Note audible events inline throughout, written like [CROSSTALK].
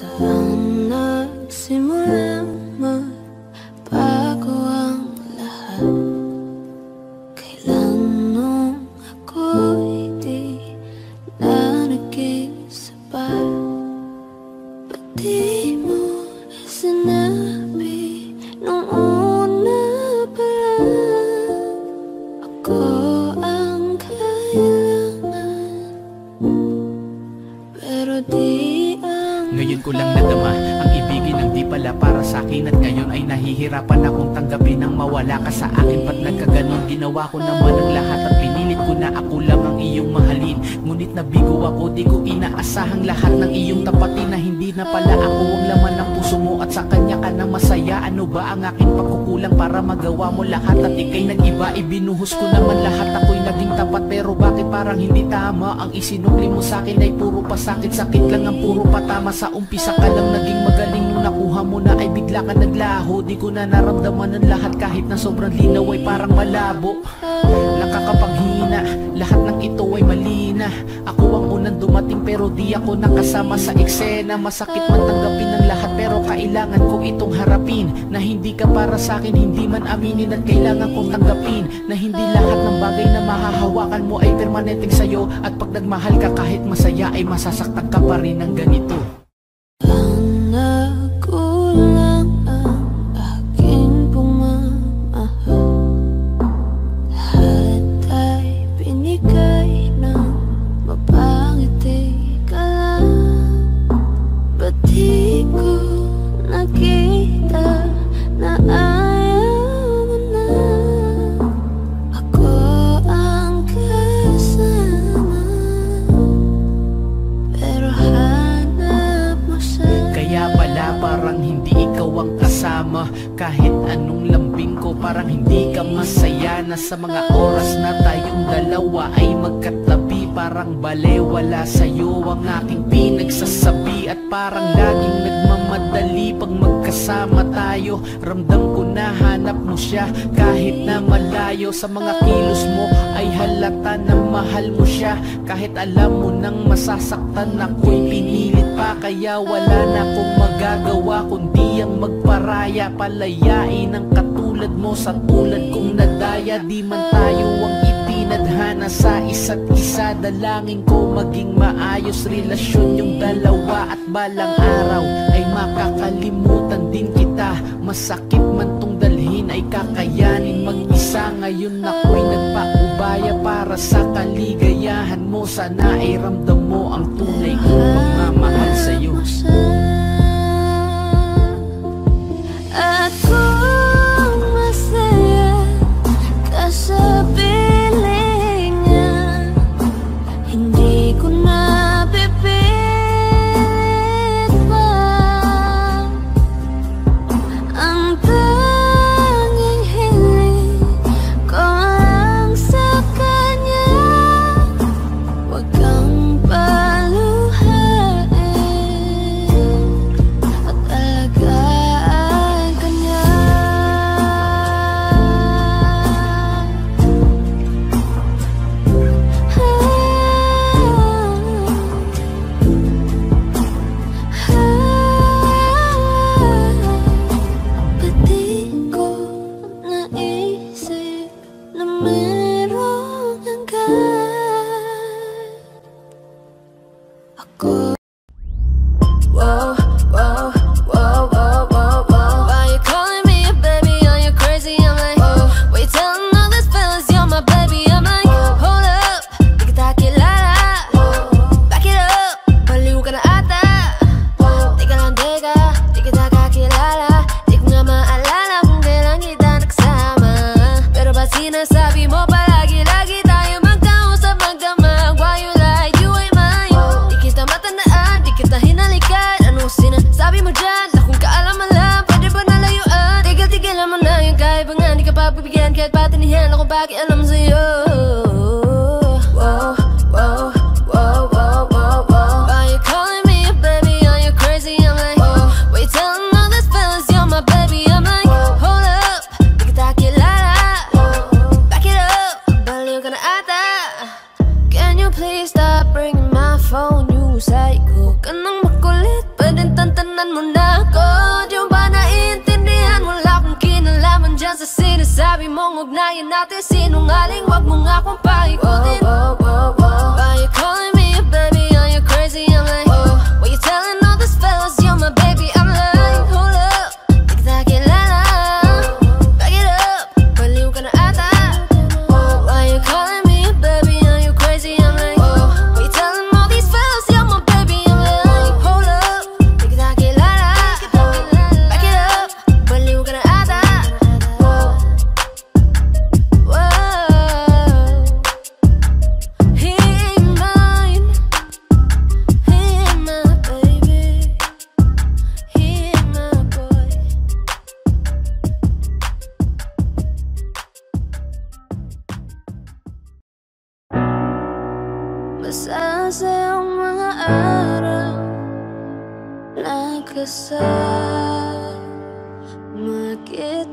sun. Inuhos ko naman lahat ako'y naging tapat. Pero bakit parang hindi tama? Ang isinukli mo sa'kin ay puro pasakit. Sakit Sakit lang ang puro patama. Sa umpisa ka lang naging magaling. Nung nakuha mo na ay bigla ka naglaho. Di ko na naramdaman ang lahat. Kahit na sobrang linaw ay parang malabo. Nakakapanghina Lahat ng ito ay mali na dumating pero di ako nakasama sa eksena. Masakit man tanggapin ng lahat pero kailangan kong itong harapin. Na hindi ka para sa akin hindi man aminin at kailangan kong tanggapin. Na hindi lahat ng bagay na mahahawakan mo ay permanenteng sayo. At pag nagmahal ka kahit masaya ay masasaktan ka pa rin ng ganito. Tapos relasyon yung dalawa at balang araw Ay makakalimutan din kita. Masakit man tong dalhin ay kakayanin mag-isa. Ngayon ako'y nagpaubaya para sa kaligayahan mo. Sana ay ramdam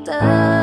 kasama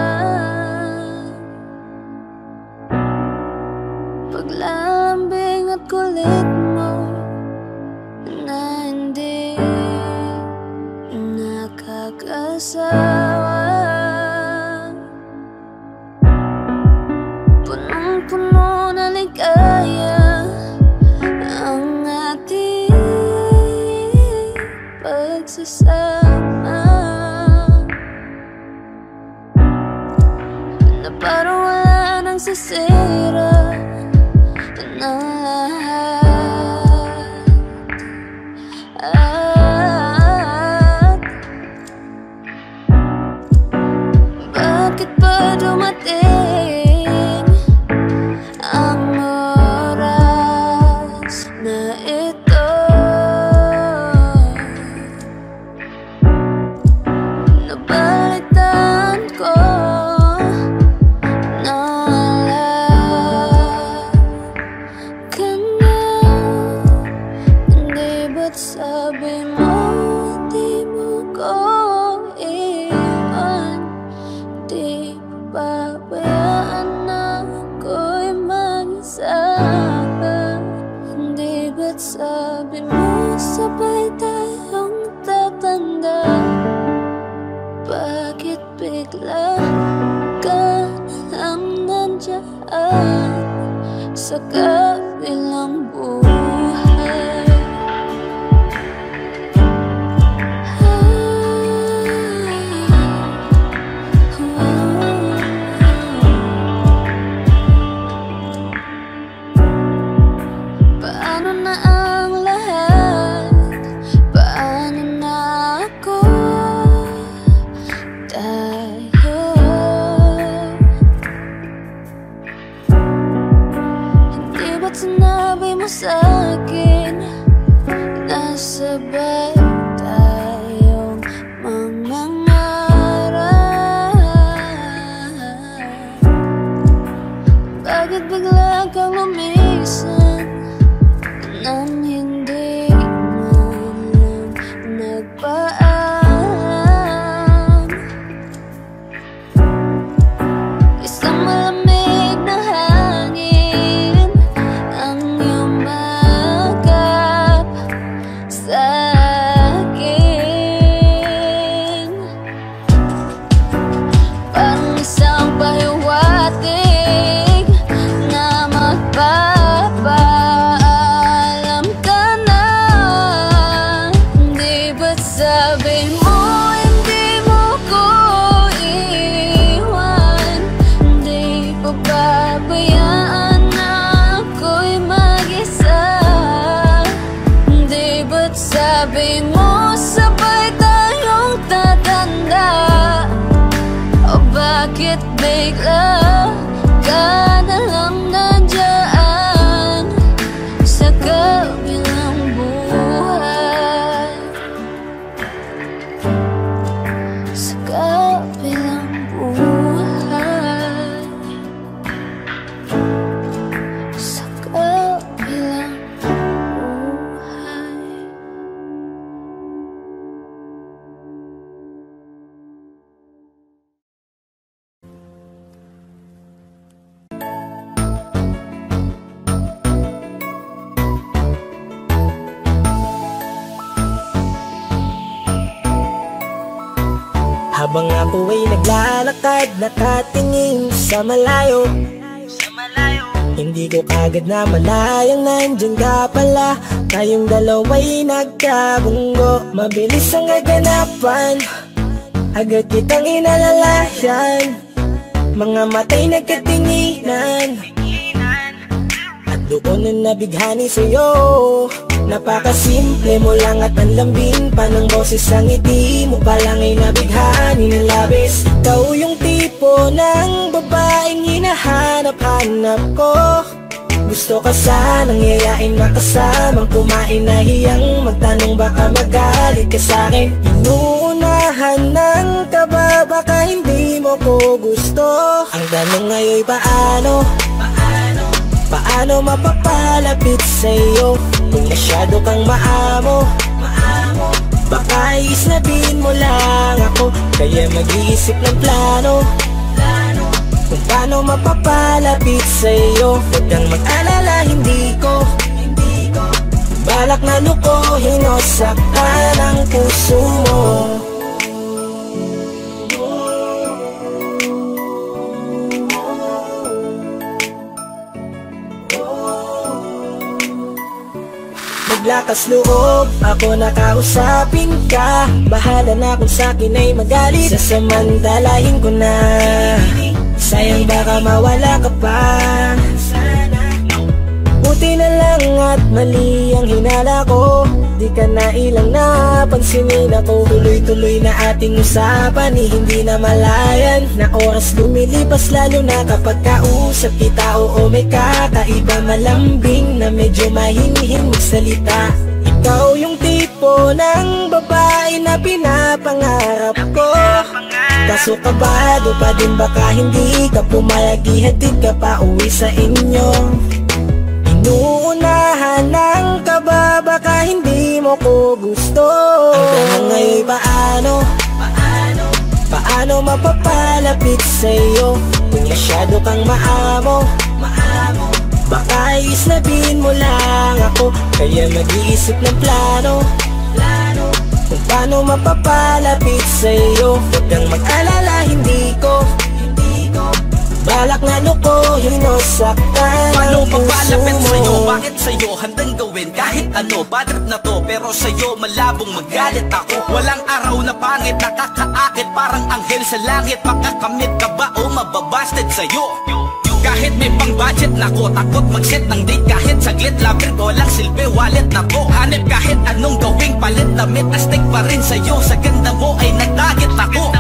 Nakatingin sa malayo. Hindi ko kagad na malayang nandyan ka pala. Tayong dalawa'y nagkabunggo. Mabilis ang aganapan Agad kitang inalalayan Mga matay nagkatinginan. At doon na nabighani sa'yo Napakasimple mo lang at ang lambing pa ng boses ang ngiti mo pa lang ay nabighani ng labis Ikaw yung tipo ng babaeng hinahanap-hanap ko gusto ka sanang yayain makasamang kumain na hiyang Magtanong baka magalit ka sa'kin Inuunahan ng kaba baka hindi mo ko gusto Ang tanong ngayon paano? Paano? Paano mapapalapit sa'yo? Kung masyado kang maamo Maamo. Baka isnabin mo lang ako Kaya mag-iisip ng plano. Plano. Kung paano mapapalapit sa'yo. Huwag kang mag-alala, hindi ko. Hindi ko. Balak na lukohin o saktan ang puso mo Maglakas loob, ako nakausapin ka. Bahala na kung sa'kin ay magalit. Sasamantalahin ko na. Sayang baka mawala ka pa. Buti na lang at mali ang hinala ko Di ka na ilang napansinin ako Tuloy-tuloy na ating usapan eh, Hindi na malayan Na oras lumilipas lalo na kapag kausap kita. Oo may kakaiba malambing Na medyo mahinhin magsalita. Ikaw yung tipo ng babae na pinapangarap ko. Kaso kabado pa din baka hindi ka pumayag Ihatid ka pa uwi sa inyo Inuunahan ng kaba baka hindi mo ko gusto Ang tanong ngayon paano? Paano? Paano mapapalapit sa'yo? Kung masyado kang maamo Maamo Baka isnabin mo lang ako Kaya mag-iisip ng plano Plano Kung paano mapapalapit sa'yo Huwag kang mag-alala, Hindi ko Balak na lukohin o saktan Paano papalapit sa'yo? Bakit sa'yo handang gawin? Kahit ano? Bad trip na to pero sa'yo malabong magalit ako. Walang araw na pangit nakakaakit parang anghel sa langit. Makakamit ka ba o mababasted sa'yo? Kahit may pang budget na ko Takot mag-set ng date. Kahit saglit Labir ko lang silbi wallet na to. Hanip kahit anong gawing palit Damit astig pa rin sa'yo. Sa ganda mo ay nagtagit ako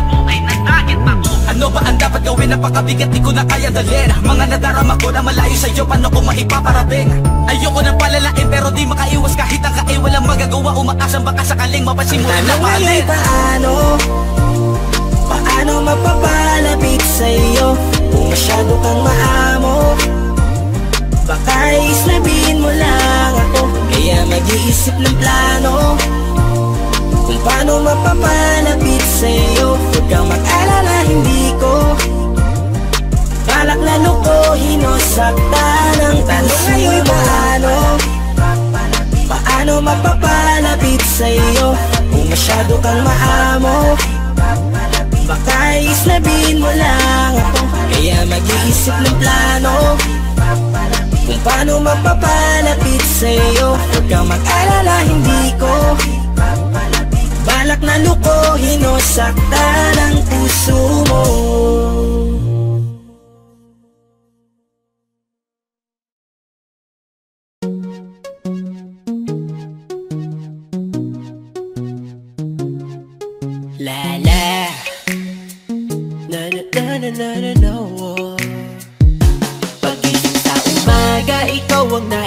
ano ba ang dapat gawin? Napakabigat, di ko na kaya dalhin. Mga nadarama ko na malayo sa'yo Paano ko maipaparating? Ayoko na palalain pero di makaiwas. Kahit ang kae walang magagawa. Umaasang baka sakaling mapasimula na ngayon mahalin paano? Paano mapapalapit sa'yo? Kung masyado kang maamo Baka islabihin mo lang ako. Kaya mag-iisip ng plano Kung paano mapapalapit sa'yo Huwag kang mag-alala, hindi ko. Balak na lukohin o saktan ang tanong ngayon paano? Paano mapapalapit sa'yo? Kung masyado kang maamo Baka islabihin mo lang ako. Kaya mag-iisip ng plano. Kung paano mapapalapit sa'yo Huwag kang mag-alala, hindi ko Balak na lukohin o saktan ang puso mo La la Na na na na na na na oh. Pagising sa umaga, ikaw ang At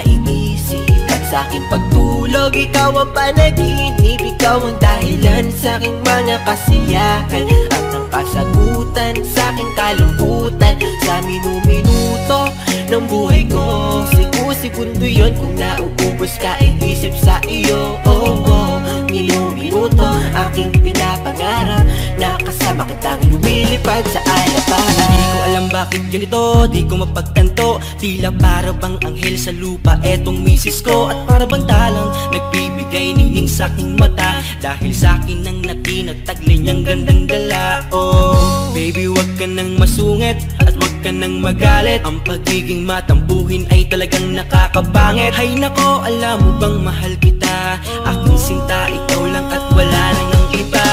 sa aking pagtulog, ikaw ang panaginip Ikaw ang dahilan sa aking mga kasiyahan. At ang kasagutan sa aking kalungkutan Sa minu-minuto ng buhay ko Siku-segundo yun. Kung nauubos ka Isip sa iyo, oh, oh. Minuminuto aking pinapangarap Nakasama kitang lumilipad sa alaparan Di ko alam bakit ganito, di ko mapagtanto. Tila para bang anghel sa lupa etong misis ko. At para bang talang nagbibigay nining sa aking mata. Dahil sa akin ang natinagtaglay niyang gandang dala. Oh, baby wag ka nang masungit at wag ka nang magalit. Ang pagiging matampuhin ay talagang nakakabangit Hay nako, alam mo bang mahal kita? Aking sinta, ikaw lang at wala nang ang iba.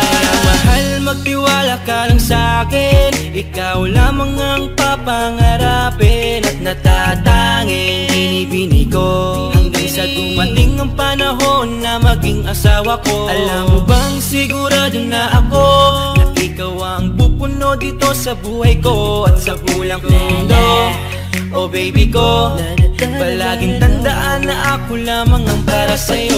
Mahal, magtiwala ka lang sa akin. Ikaw lamang ang papangarapin At natatanging binibini ko. Hanggang sa dumating ang panahon na maging asawa ko. Alam mo bang sigurado na ako Na ikaw ang pupuno dito sa buhay ko At sa bulang mundo Oh baby ko Palaging tandaan na ako lamang ang para sa'yo.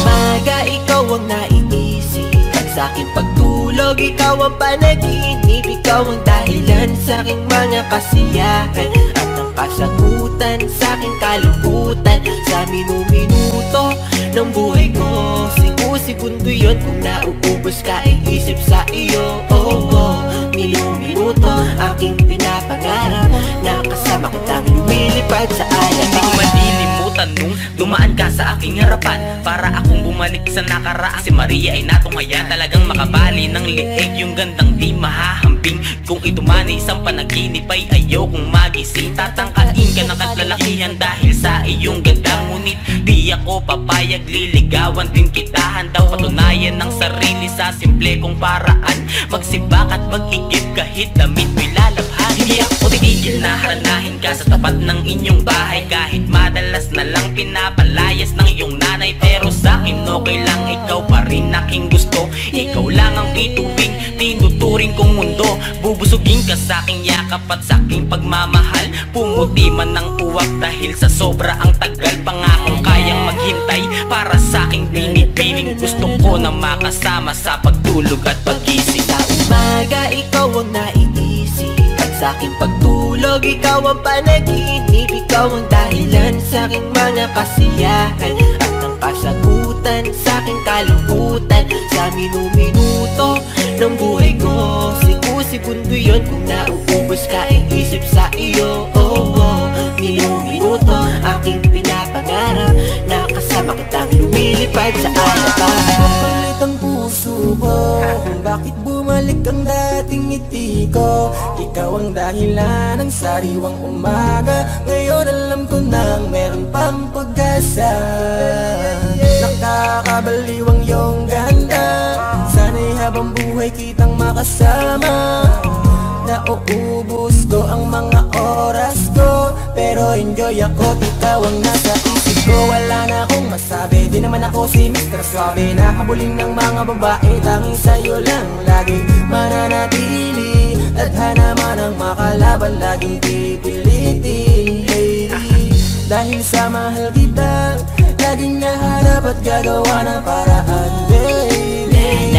Umaga ikaw ang naiisip sa aking pagtulog ikaw ang panaginip. Ikaw ang dahilan sa aking mga kasiyahan. At ang kasagutan sa aking kalungkutan. Sa minuminuto ng buhay ko. Siku-segundo yun kung nauubos ka iisip sa iyo. Oh, oh, minuminuto aking pinapangarap. Nakasama kitang lumilipad sa Hindi ko alaparan nung dumaan ka sa aking harapan. Para akong bumalik sa nakaraan Si Maria ay natungayan Talagang makabali ng liig Yung gandang di mahahamping Kung ito man isang panaginip ay ayokong magising. Tatangkain ka ng katlalakihan Dahil sa iyong ganda. Ngunit di ako papayag Liligawan din kita. Handang patunayan ng sarili sa simple kong paraan. Magsibak at mag-igib kahit damit mo'y lalabhan Hindi ako titigil na haranahin ka sa tapat ng inyong bahay. Kahit madalas na lang pinapalayas ng iyong nanay. Pero sa akin okay lang ikaw pa rin aking gusto. Ikaw lang ang bituing tinuturing kong mundo. Bubusugin ka sa aking yakap at sa aking pagmamahal. Pumuti man ng uwak dahil sa sobra ang tagal. Pangakong kayang maghintay para sa aking binibining Gusto ko na makasama sa pagtulog at pagising Sa umaga ikaw ang naiisip sa aking pagtulog. Ikaw ang panaginip Ikaw ang dahilan sa aking mga kasiyahan. At ang kasagutan sa aking kalungkutan. Sa minuminuto ng buhay ko Siku-segundo yun. Kung nauubos ka iisip sa iyo Oh, oh, minuminuto aking pinapangarap. Nakasama kitang lumilipad sa alaparan Kapalit ang puso ko Kung [LAUGHS] bakit bumalik ang dating ngiti ko? Ikaw ang dahilan ng sariwang umaga. Ngayon alam ko nang meron pang pag-asa. Nakakabaliw ang iyong ganda. Sana'y habang buhay kitang makasama. Nauubos ko ang mga oras ko Pero enjoy ako, ikaw ang nasa isip ko Wala na akong masabi, di naman ako si Mr. Suave. Nakabuling ng mga babae, tanging sa'yo lang Laging mananatili. Tadhana man ang makalaban, laging pipilitin. Lady, dahil sa mahal kita Laging nahanap at gagawa ng paraan. Baby,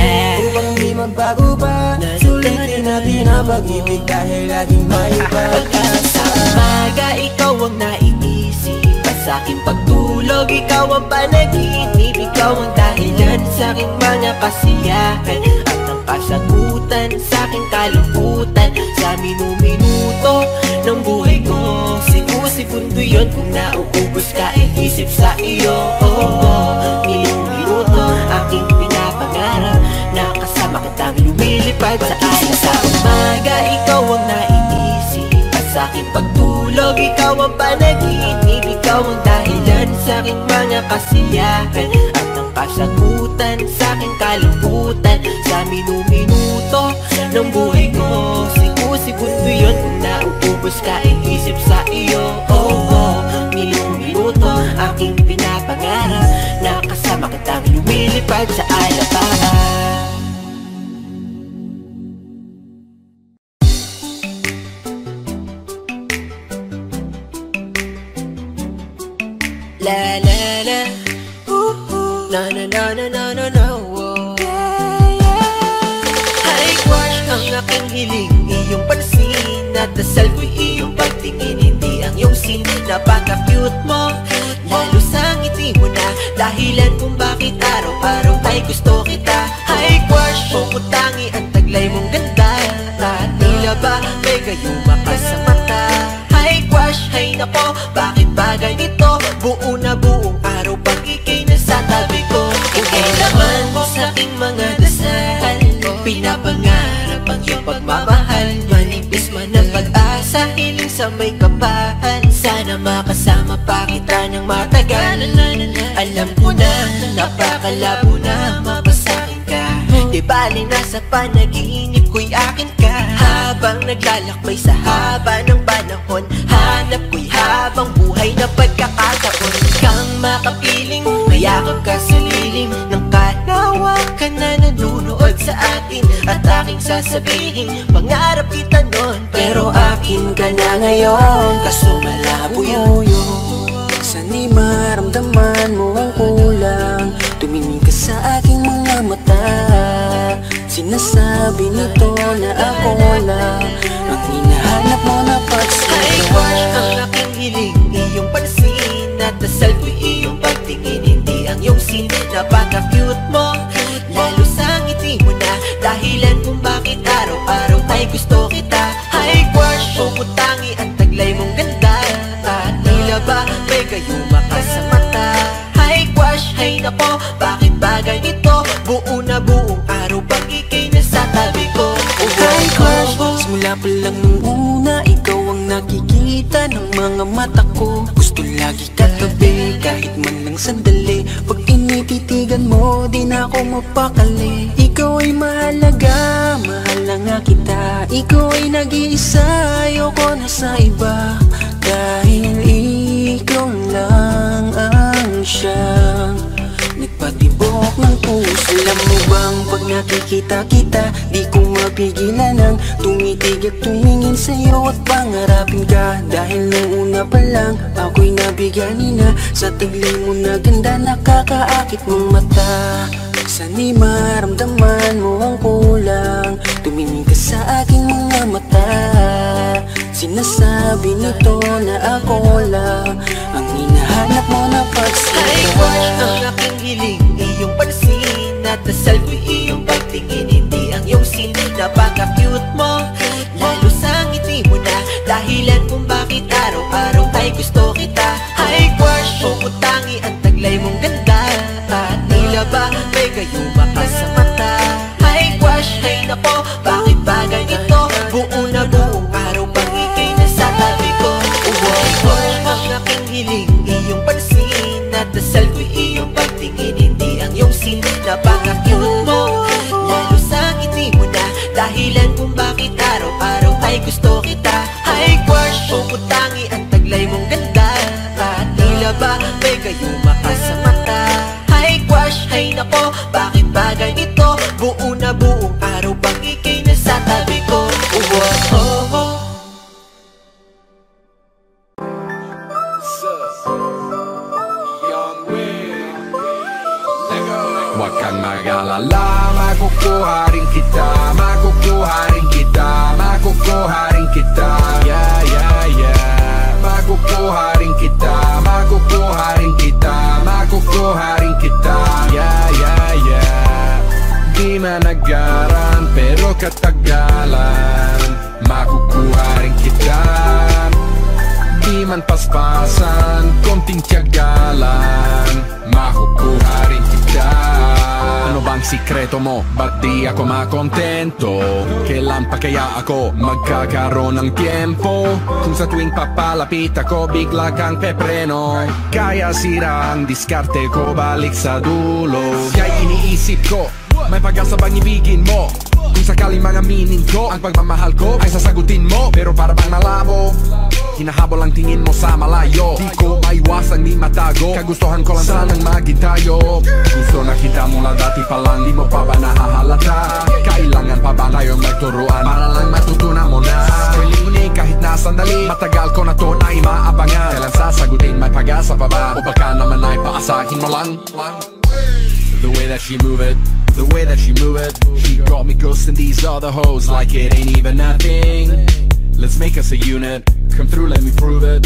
upang di magbago pa Sulitin natin ang pag-ibig dahil laging may Sa pag-asa umaga ikaw ang naiisip. Sa aking pagtulog ikaw ang panaginip Ikaw ang dahilan sa aking mga kasiyahan. At ang kasagutan sa aking kalungkutan Sa minuminuto ng buhay ko. Siku-segundo yun kung nauubos ka iisip sa iyo. Oh, oh, minuminuto aking pinapangarap Nakasama kitang lumilipad sa alas Sa umaga ikaw ang naiisip At sa aking pagtulog. Ikaw ang panaginip Ikaw ang dahilan sa aking mga kasiyahan. At ang kasagutan sa aking kalungkutan Sa minuminuto ng buhay ko. Siku-segundo yun kung nauubos ka iisip sa iyo. Oh, oh, minuminuto aking pinapangarap. Nakasama kitang lumilipad sa alaparan Na na na na na na na oh. High crush ang aking hiling Iyong pansin. At dasal ko'y iyong pagtingin Hindi ang iyong sin Napaka-cute mo Lalo sa ngiti mo na. Dahilan kung bakit araw-araw ay gusto kita. High crush, pumutangi ang taglay mong ganda. At tila ba may gayuma ka sa mata High crush, hay nako, bakit ba ganito? Buo na buong araw pag ikay nasa tabi ko. Ikay naman sa aking mga dasal. Pinapangarap ang iyong pagmamahal. Manipis man ang pag-asa, hiling sa may kapal. Sana makasama pa kita ng matagal. Alam ko na, napakalabo na mapasakin ka. Di bali nasa panaginip ko'y akin ka. Habang naglalakbay sa haba ng panahon Hanap ko'y habang buhay na pagkakataon Kang makapiling, mayakap ka sa lilim Ng kalawakan na nanunood sa atin At aking sasabihin, pangarap kita nun Pero akin ka na ngayon, kaso malabo yun. Sana'y maramdaman mo ang kulang Tumingin ka sa aking mga mata. Sinasabi nito na ako lang Ang hinahanap mo na Ay, crush, pagsaya ang aking hiling, iyong pansin At dasal ko'y iyong hindi ang iyong sin Napaka-cute mo, lalo sa ngiti mo na Dahilan kung bakit araw-araw ay gusto kita. Ay, crush, pumutangi ang taglay mong ganda. At tila ba may gayuma ka sa mata Ay, crush, hay nako, bakit ba ganito? Buo na buong araw pag ikay nasa tabi ko. Hi crush, simula pa lang nung una Ikaw ang nakikita ng mga mata ko. Gusto lagi katabi kahit man lang sandali ako mapakali. Ikaw ay mahalaga, mahal na nga kita. Ikaw ay nag-iisa, ayoko na sa iba. Dahil ikaw lang ang siyang Nagpatibok ng puso Alam mo bang pag nakikita kita Di ko mapigilan ang tumitig at tumingin sa'yo At pangarapin ka. Dahil nung una pa lang Ako'y nabigani na. Sa taglay mo na ganda Nakakaakit mong mata Sana'y maramdaman mo ang kulang. Tumingin ka sa aking mga mata. Sinasabi nito na ako lang. Ang hinahanap mo na Ay, pagsaya crush, ang aking hiling, iyong pansin At dasal ko'y iyong pagtingin, hindi ang iyong sin Napaka-cute mo, lalo sa ngiti mo na Dahilan kung bakit araw-araw ay gusto kita. Ay, crush, pumutangi ang taglay mong ganda Ba? May gayuma ka sa paspasan, konting tiyagalan Makukuha rin kita Ano bang sikreto mo? Ba't di ako makontento? Kailan pa kaya ako magkakaroon ng tiempo? Kung sa tuwing papalapit ako bigla kang pepreno Kaya sira ang diskarte ko balik sa dulo Kaya iniisip ko, may pag-asa bang ibigin mo? Kung sakaling mga minin ko Ang pagmamahal ko ay sasagutin mo Pero para bang malabo Hinahabol ang tingin mo sa malayo. Di ko maiwasang di matago. Kagustuhan ko lang sanang maging tayo Gusto na kita mula dati pa lang Di mo pa ba nahahalata? Kailangan pa ba tayong magturuan? Para lang matutunan mo na. Kalimunin kahit na sandali. Matagal ko na to na imaabangan Kailan sasagutin may pag-asa pa ba? O baka naman ay paasahin mo lang? The way that she move it, the way that she move it. She got me ghosting these other hoes. Like it ain't even nothing Let's make us a unit, come through let me prove it.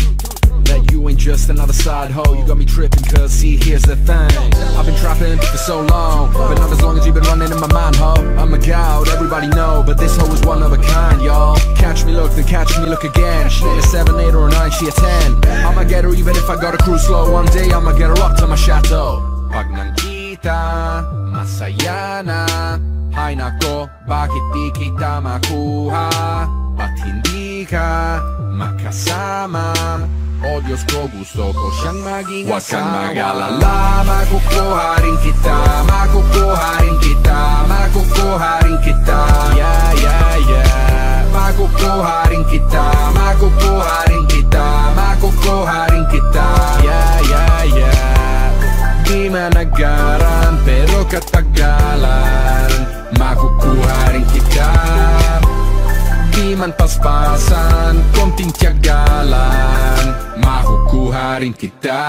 That you ain't just another side hoe. You got me tripping cause see here's the thing. I've been trapping for so long But not as long as you've been running in my mind ho. I'm a gout, everybody know But this hoe is one of a kind y'all. Catch me look, then catch me look again. She ain't a 7, 8 or a 9, she a 10 I'ma get her even if I gotta cruise slow. One day I'ma get her up to my chateau. Pag nakita, masaya na Hay nako, bakit di kita makuha? Ba't hindi ka makasama? O Diyos ko, gusto ko siyang maging Huwag kang mag-alala, makukuha rin kita Makukuha rin kita, makukuha rin kita. Yeah, yeah, yeah. Makukuha rin kita, makukuha rin kita Makukuha rin kita. Yeah, yeah, yeah Di managaran, pero katagalan Makukuha rin kita. Di man paspasan, konting tiyagalan Makukuha rin kita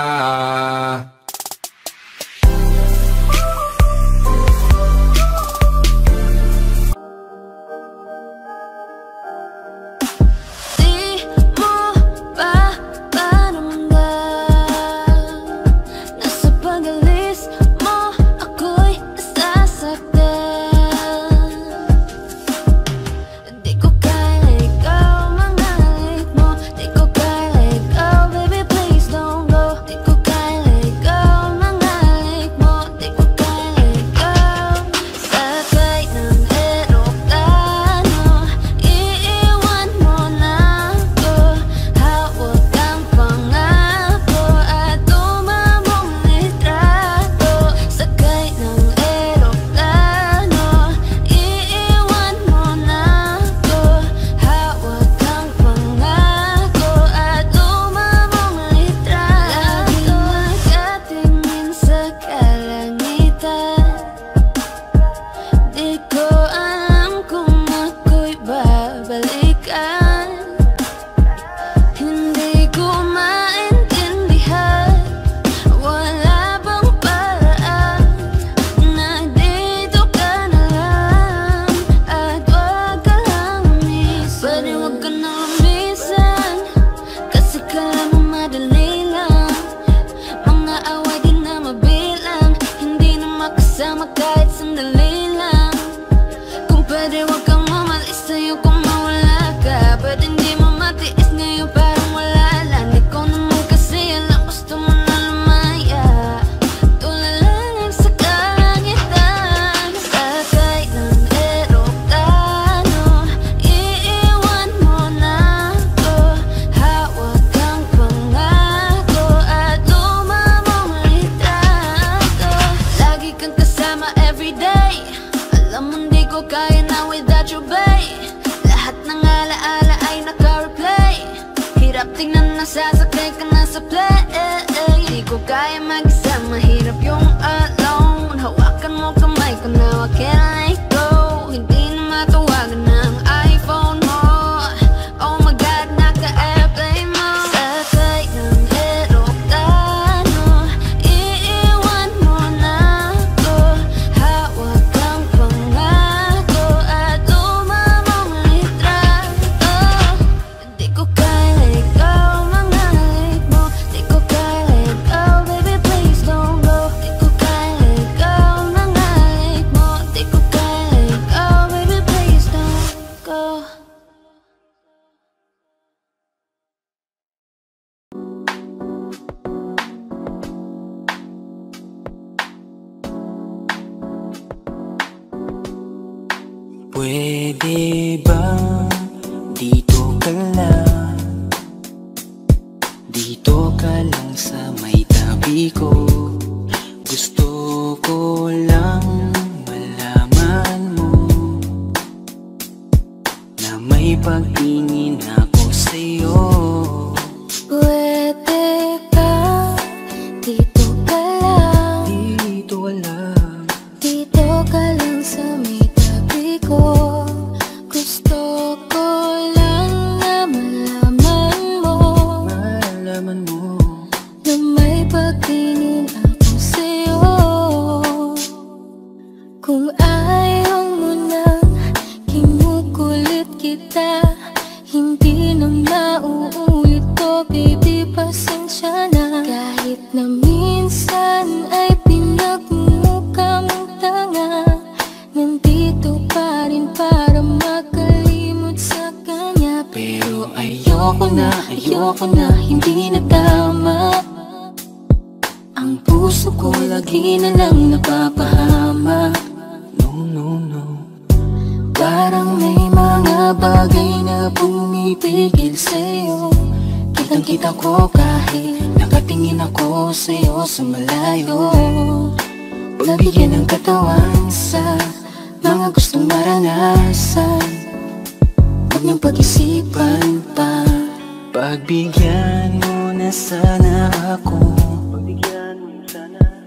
Pagbigyan mo na sana ako.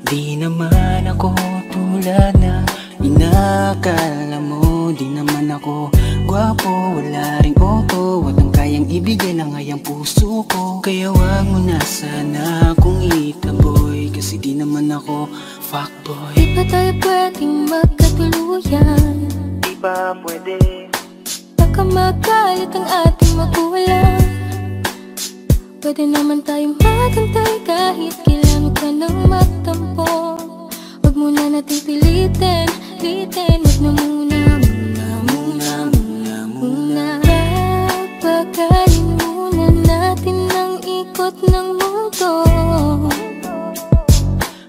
Di naman ako tulad na inakala mo. Di naman ako gwapo, wala ring auto Walang kayang ibigay lang ay ang puso ko. Kaya wag mo na sana akong itaboy. Kasi di naman ako fuckboy Di ba tayo pwedeng magkatuluyan? Di ba pwede? Baka magalit ang ating magulang Pwede naman tayong magantay kahit kailan ka nang magtampo. Huwag muna natin pilitin, litin Huwag na muna, muna, muna, muna, muna. Papagaling muna natin ang ikot ng mundo.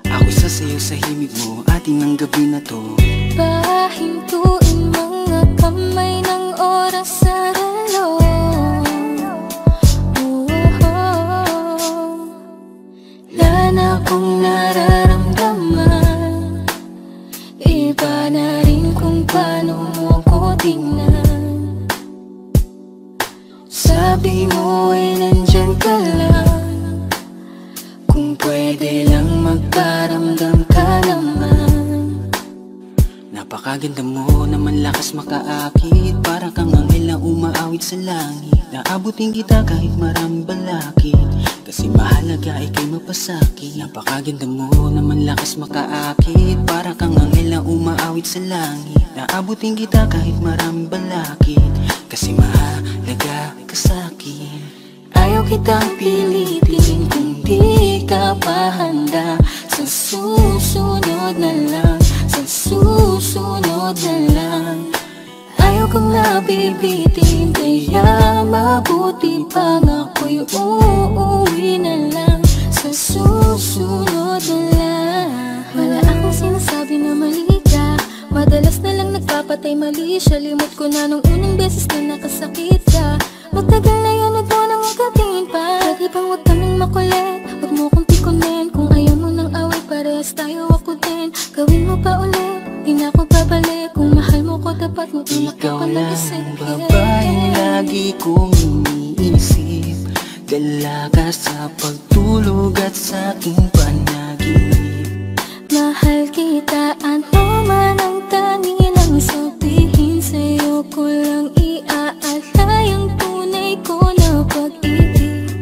Ako sa sayo sa himig mo, ating ang gabi na to. Pahintuin mga kamay ng oras sa akong nararamdaman. Iba na rin kung paano mo ko tingnan. Sabi mo ay nandyan ka lang. Kung pwede lang magparamdam Napakaganda mo naman lakas makaakit. Para kang anghel na umaawit sa langit. Naabutin kita kahit maraming balakid Kasi mahalaga ikay mapasakit. Napakaganda mo naman lakas makaakit. Para kang anghel na umaawit sa langit. Naabutin kita kahit maraming balakid Kasi mahalaga ka sa'kin Ayaw kitang pilitin. Kung di ka pa handa. Sa susunod na lang, susunod na lang. Ayaw kong nabibitin kaya mabuti pang ako'y uuwi na lang. Sa susunod na lang. Wala akong sinasabi na mali ka. Madalas na lang nagpapatay mali siya. Limot ko na nung unang beses na nakasakit ka. Matagal na yun, huwag mo nang ugatin pa. Pwede bang huwag ka nang makulit Huwag mo kong pikunin Kung ayaw parehas tayo ako din. Gawin mo pa ulit, di na ako babalik. Kung mahal mo ko, dapat mo una ka Ikaw pa lang nag-isip babaeng lagi kong iniisip? Dala ka sa pagtulog at sa aking panaginip Mahal kita, ano man ang tangilang sabihin Sa'yo ko lang iaalay ang tunay ko na pag-ibig.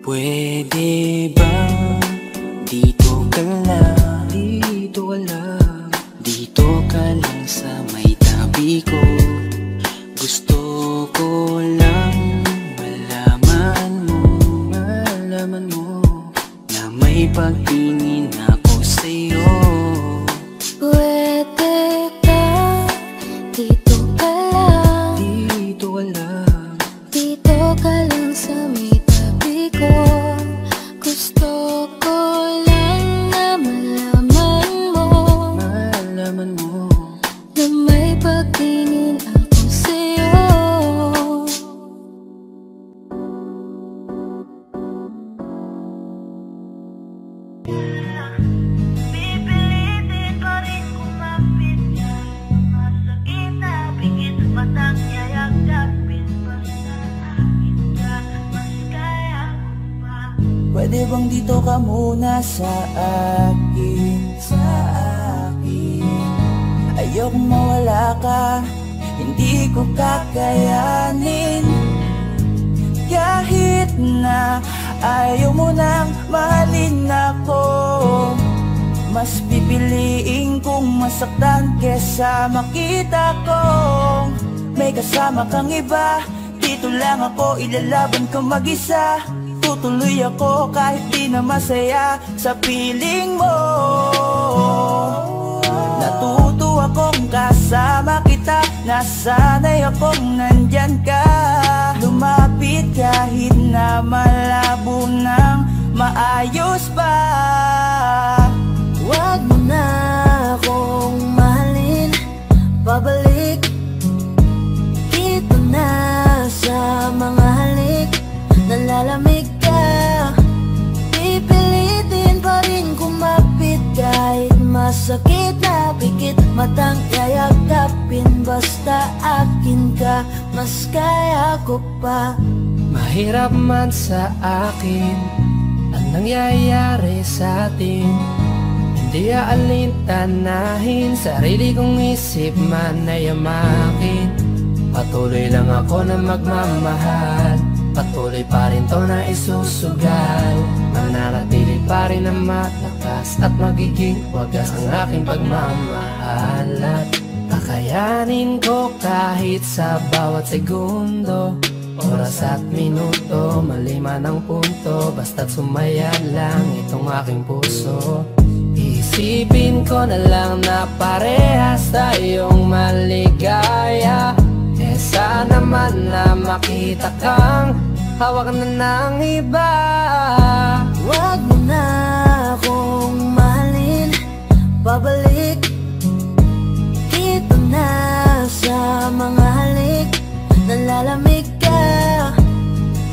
Pwede bang ka lang, dito ka lang Dito ka lang sa may tabi ko. Gusto ko lang malaman mo, malaman mo Na may pagtingin ako mag-isa. Tutuloy ako kahit di na masaya sa piling mo. Natuto akong kasama kita. Nasanay akong nandyan ka. Lumapit kahit na malabo ng maayos pa Huwag mo na akong mahalin Nalalamig ka. Pipilitin pa rin kumapit Kahit masakit na pikit. Matang yayagapin Basta akin ka. Mas kaya ko pa. Mahirap man sa akin Ang nangyayari sa atin. Hindi aalintanahin Sarili kong isip man ay amakin. Patuloy lang ako na magmamahal Patuloy pa rin to na isusugal. Mananatili pa rin na matakas At magiging wagas ang aking pagmamahal. At kakayanin ko kahit sa bawat segundo Oras at minuto, maliman ang punto Basta't sumaya lang itong aking puso. Isipin ko na lang na parehas tayong maligaya Eh sana man na makita kang hawak na ng iba. Huwag mo na akong mahalin. Pabalik Dito na sa mga halik. Nalalamig ka.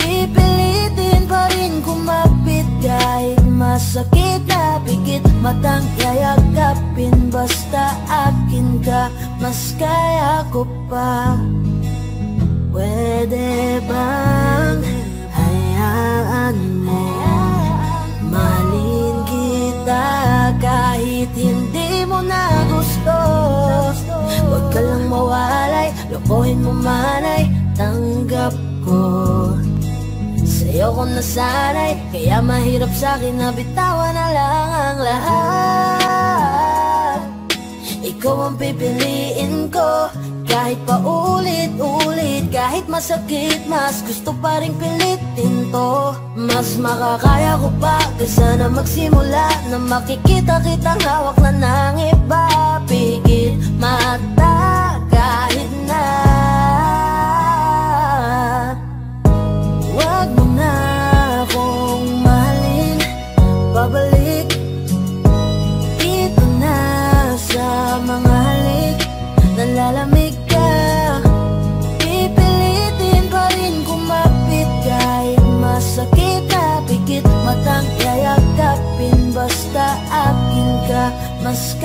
Pipilitin pa rin kumapit Kahit masakit na pikit. Matang yayagapin Basta akin ka. Mas kaya ko pa Sa'yo ko nasanay, kaya mahirap sa'kin na bitawan na lang ang lahat. Ikaw ang pipiliin ko kahit pa ulit-ulit Kahit masakit, mas gusto pa rin pilitin to. Mas makakaya ko pa Kaysa na magsimula Na makikita kitang hawak na ng iba. Pigil mata kahit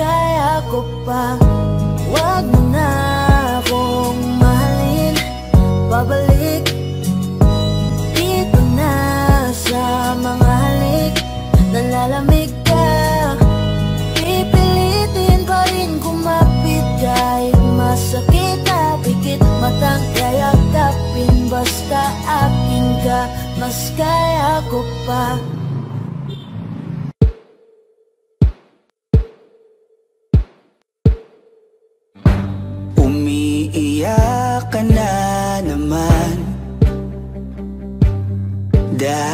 kaya ko pa. Huwag mo na akong mahalin. Pabalik Dito na sa mga halik. Nalalamig ka. Pipilitin pa rin kumapit Kahit masakit na pikit. Matang yayagapin Basta akin ka. Mas kaya ko pa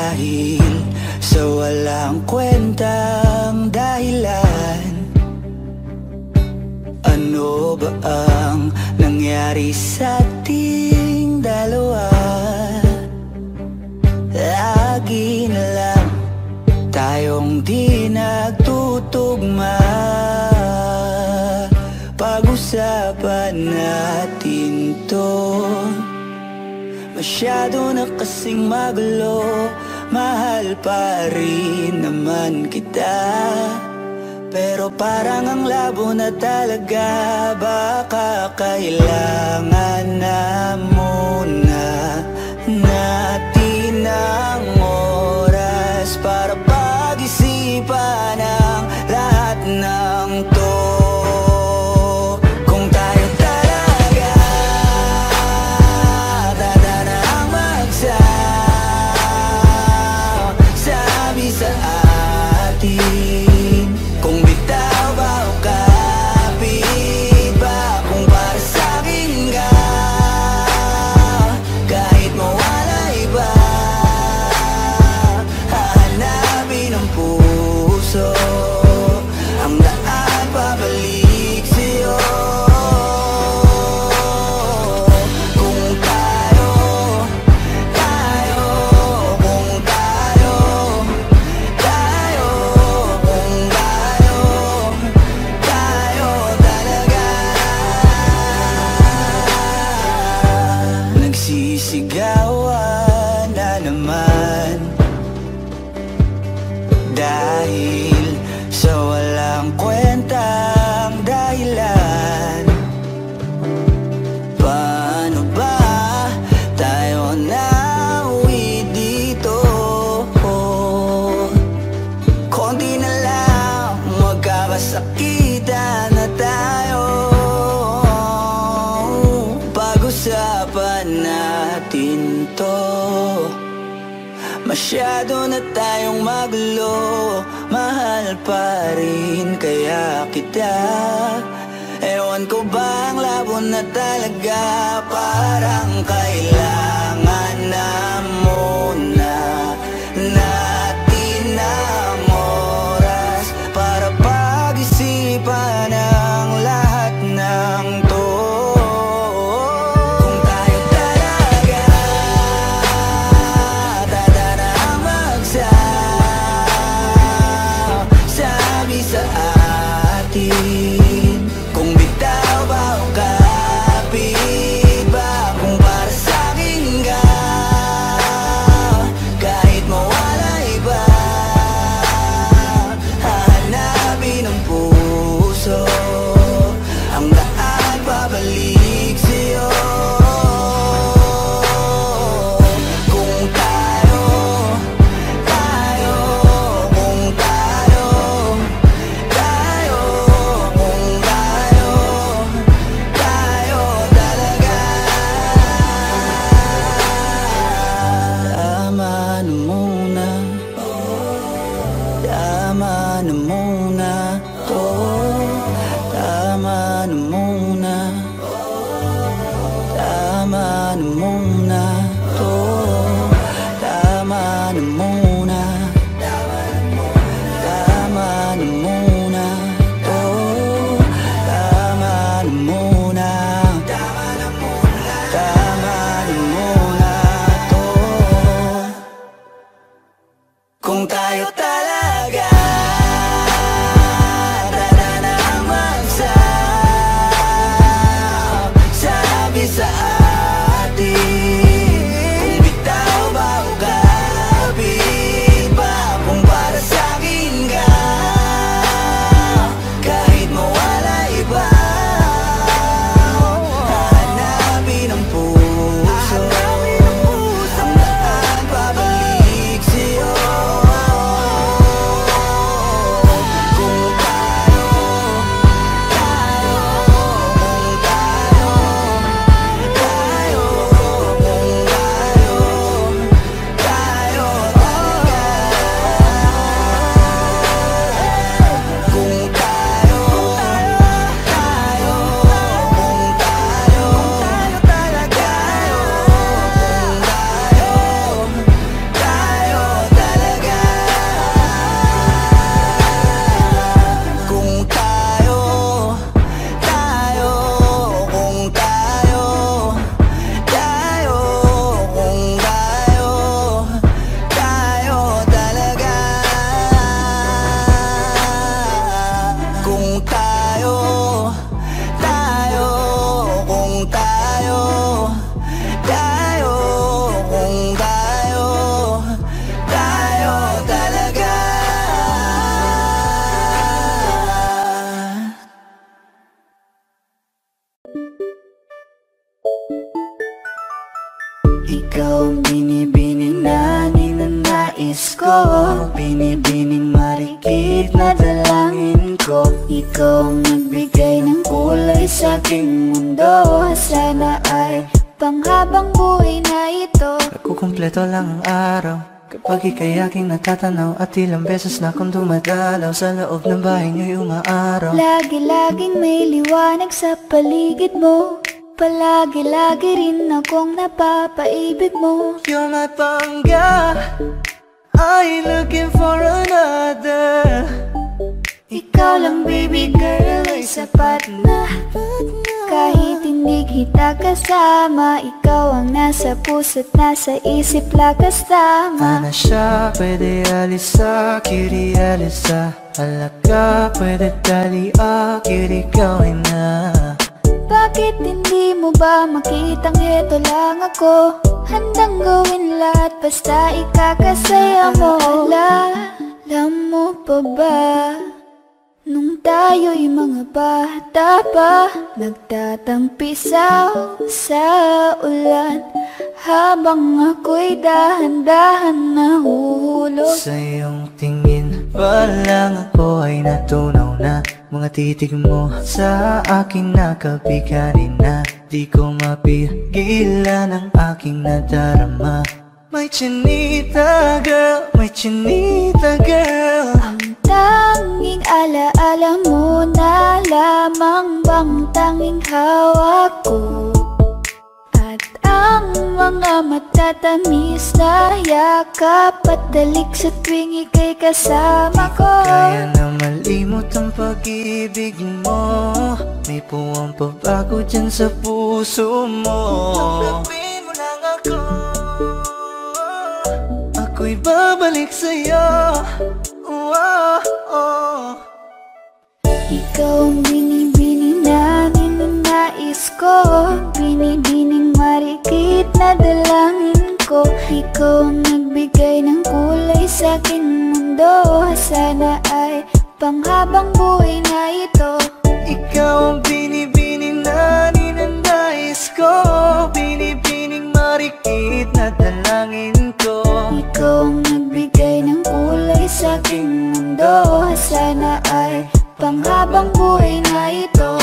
Dahil sa walang kwentang dahilan. Ano ba ang nangyari sa ating dalawa? Lagi na lang tayong di nagtutugma. Pag-usapan natin to. Masyado na kasing magulo Mahal pa rin naman kita. Pero parang ang labo na talaga. Baka kailangan na muna Natin ang oras Para pag-isipan ang lahat ng at ilang beses na kong dumadalaw Sa loob ng bahay niyo'y umaaraw. Lagi-laging may liwanag sa paligid mo. Palagi-lagi rin akong napapaibig mo. You're my pangga I looking for another. Ikaw lang baby girl ay sapat na. Kahit hindi kita kasama Ikaw ang nasa puso't nasa isip lakas tama. Ana siya, pwede alisa Kiri alisa Alaga, pwede talia Kiri gawin na. Bakit hindi mo ba makitang heto lang ako? Handang gawin lahat basta ikakasaya mo. Alam mo pa ba? Nung tayo'y mga bata pa Nagtatampisaw sa ulan. Habang ako'y dahan-dahan nahuhulog. Sa iyong tingin pa lang ako ay natunaw na. Mga titig mo sa akin nakabiganin na. Di ko mapigilan ang aking nadarama. May chinita girl, may chinita girl. Ang dami alaala mo na lamang bang tanging hawak ko? At ang mga matatamis na yakap at dalik sa tuwing ika'y kasama ko. Kaya na malimot ang pag-ibig mo. May puwang pabago dyan sa puso mo. Tanggapin mo lang ako. Ako'y babalik sa'yo oh, oh. Ikaw ang binibini na ninanais ko. Binibining marikit na dalangin ko. Ikaw ang nagbigay ng kulay sa aking mundo. Sana ay panghabang buhay na ito. Ikaw ang binibini sa aking mundo Sana ay panghabang buhay na ito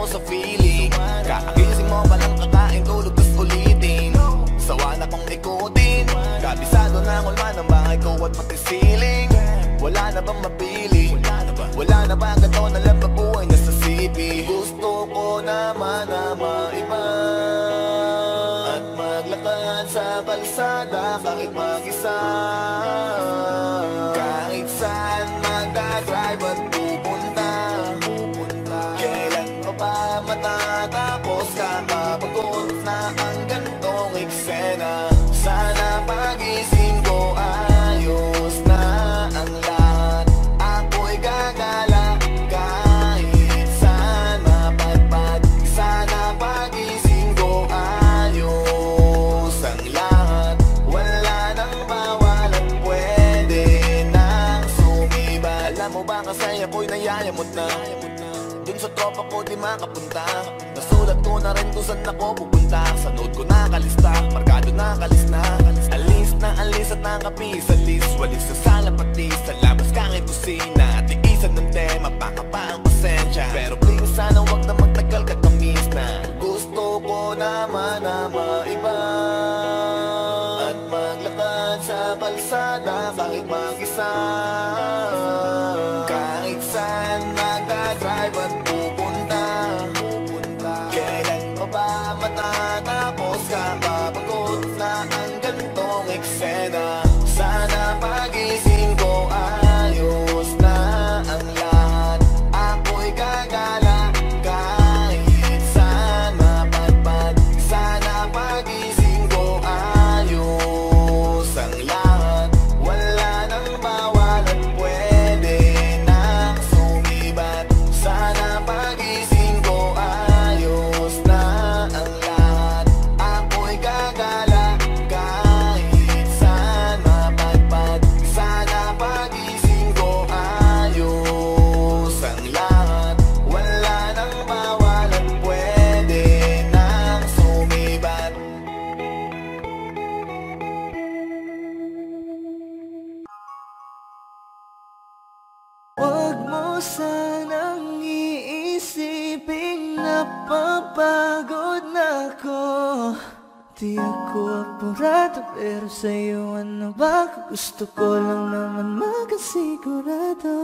Ako sa feeling. Kakagising mo palang kakain tulog tas ulitin. Sawan akong ikutin. Kabisado na ang ulma ng bahay ko at pati ceiling Wala na bang mapili? Wala na ba ganito na lang mabuhay na sa CP? Gusto ko naman na maiba At maglakad sa kalsada kahit mag-isa na rin kung saan ako pupunta. Sa note ko nakalista, markado nakalis na. Alis na alis at nakapis Alis, walis sa sala pati Sa labas kahit kusina Tiisan ng tema, baka pa ang pasensya. Pero please sana wag na magtagal ka tamis na. Gusto ko naman na pero sa'yo ano ba? Gusto ko lang naman makasigurado.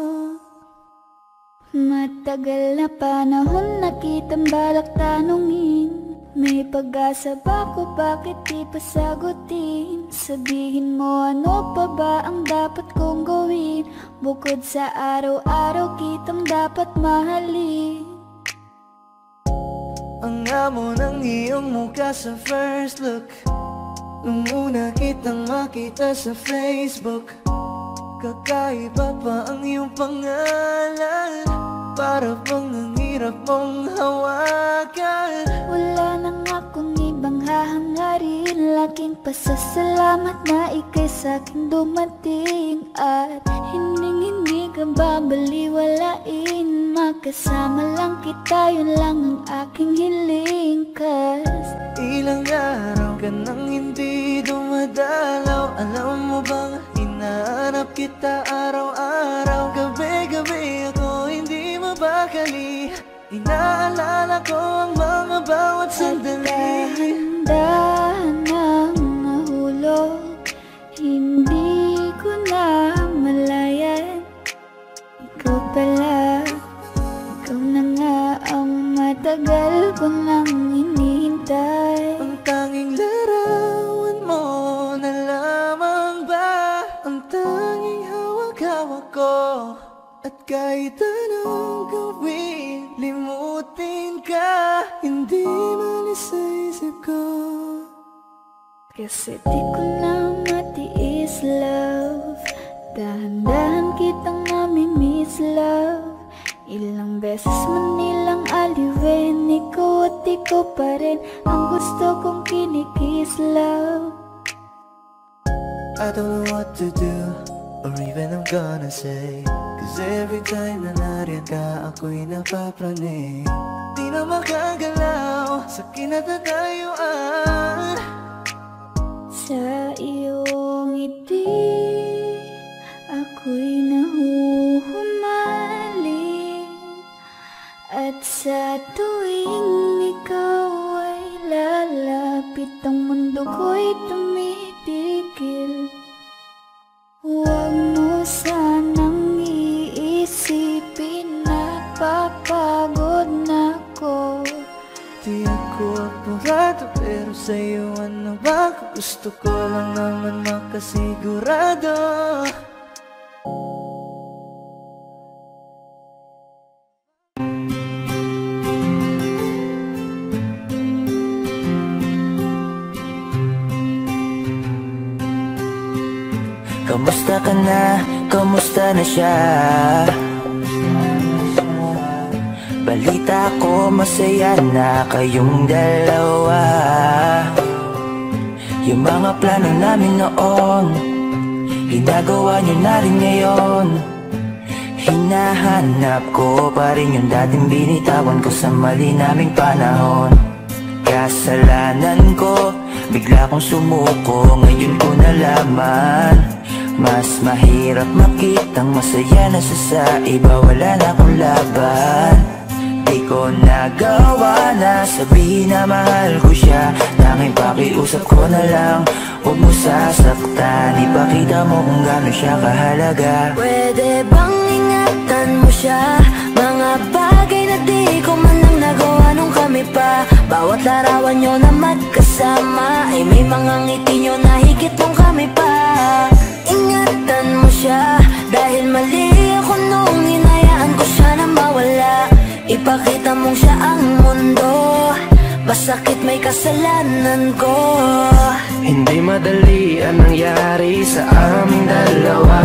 Matagal na panahon na kitang balak tanungin. May pag-asa ba ko bakit di pa sagutin? Sabihin mo ano pa ba ang dapat kong gawin? Bukod sa araw-araw kitang dapat mahalin. Ang amo ng iyong mukha sa first look Nung una kitang makita sa Facebook Kakaiba pa ang iyong pangalan. Para bang ang hirap mong hawakan. Wala nang akong ibang hahangarin. Laking pasasalamat na ikay sa'kin dumating At hindi hindi ka babaliwalain. Makasama lang kita, yun lang ang aking hiling. Cause Ilang araw ka nang hindi dumadalaw. Alam mo bang hinahanap kita araw-araw. Gabi-gabi ako hindi mabakali Inaalala ko ang mga bawat sandali. Dahan ng nahulog Hindi pala. Ikaw na nga ang matagal ko nang hinihintay. Ang tanging larawan mo na lamang ba? Ang tanging hawak-hawak ko. At kahit anong gawin Limutin ka. Hindi malis sa isip ko. Kasi di ko na Ilang beses man nilang aliwin Ikaw at ikaw pa rin Ang gusto kong kinikiss love I don't know what to do Or even I'm gonna say Cause every time na nariyan ka Ako'y napapraning Di na makagalaw Sa kinatatayuan Sa iyong ngiti sa tuwing ikaw ay lalapit Ang mundo ko'y tumitigil. Huwag mo sanang iisipin na papagod na ko Di ako apurado Pero sa'yo ano ba? Gusto ko lang naman makasigurado na? Kamusta na siya? Balita ko masaya na kayong dalawa Yung mga plano namin noon Ginagawa niyo na rin ngayon Hinahanap ko pa rin yung dating binitawan ko sa mali naming panahon Kasalanan ko, bigla kong sumuko Ngayon ko nalaman Mas mahirap makitang masaya na siya sa iba. Wala na akong laban. Di ko nagawa na sabihin na mahal ko siya. Tanging pakiusap ko na lang Huwag mo sasaktan. Ipakita mo kung gaano siya kahalaga. Pwede bang ingatan mo siya? Mga bagay na di ko man lang nagawa nung kami pa. Bawat larawan nyo na magkasama Ay may mga ngiti nyo na higit nung kami pa Ingatan mo siya Dahil mali ako nung hinayaan ko siya na mawala. Ipakita mong siya ang mundo Masakit may kasalanan ko. Hindi madali ang nangyari sa aming dalawa.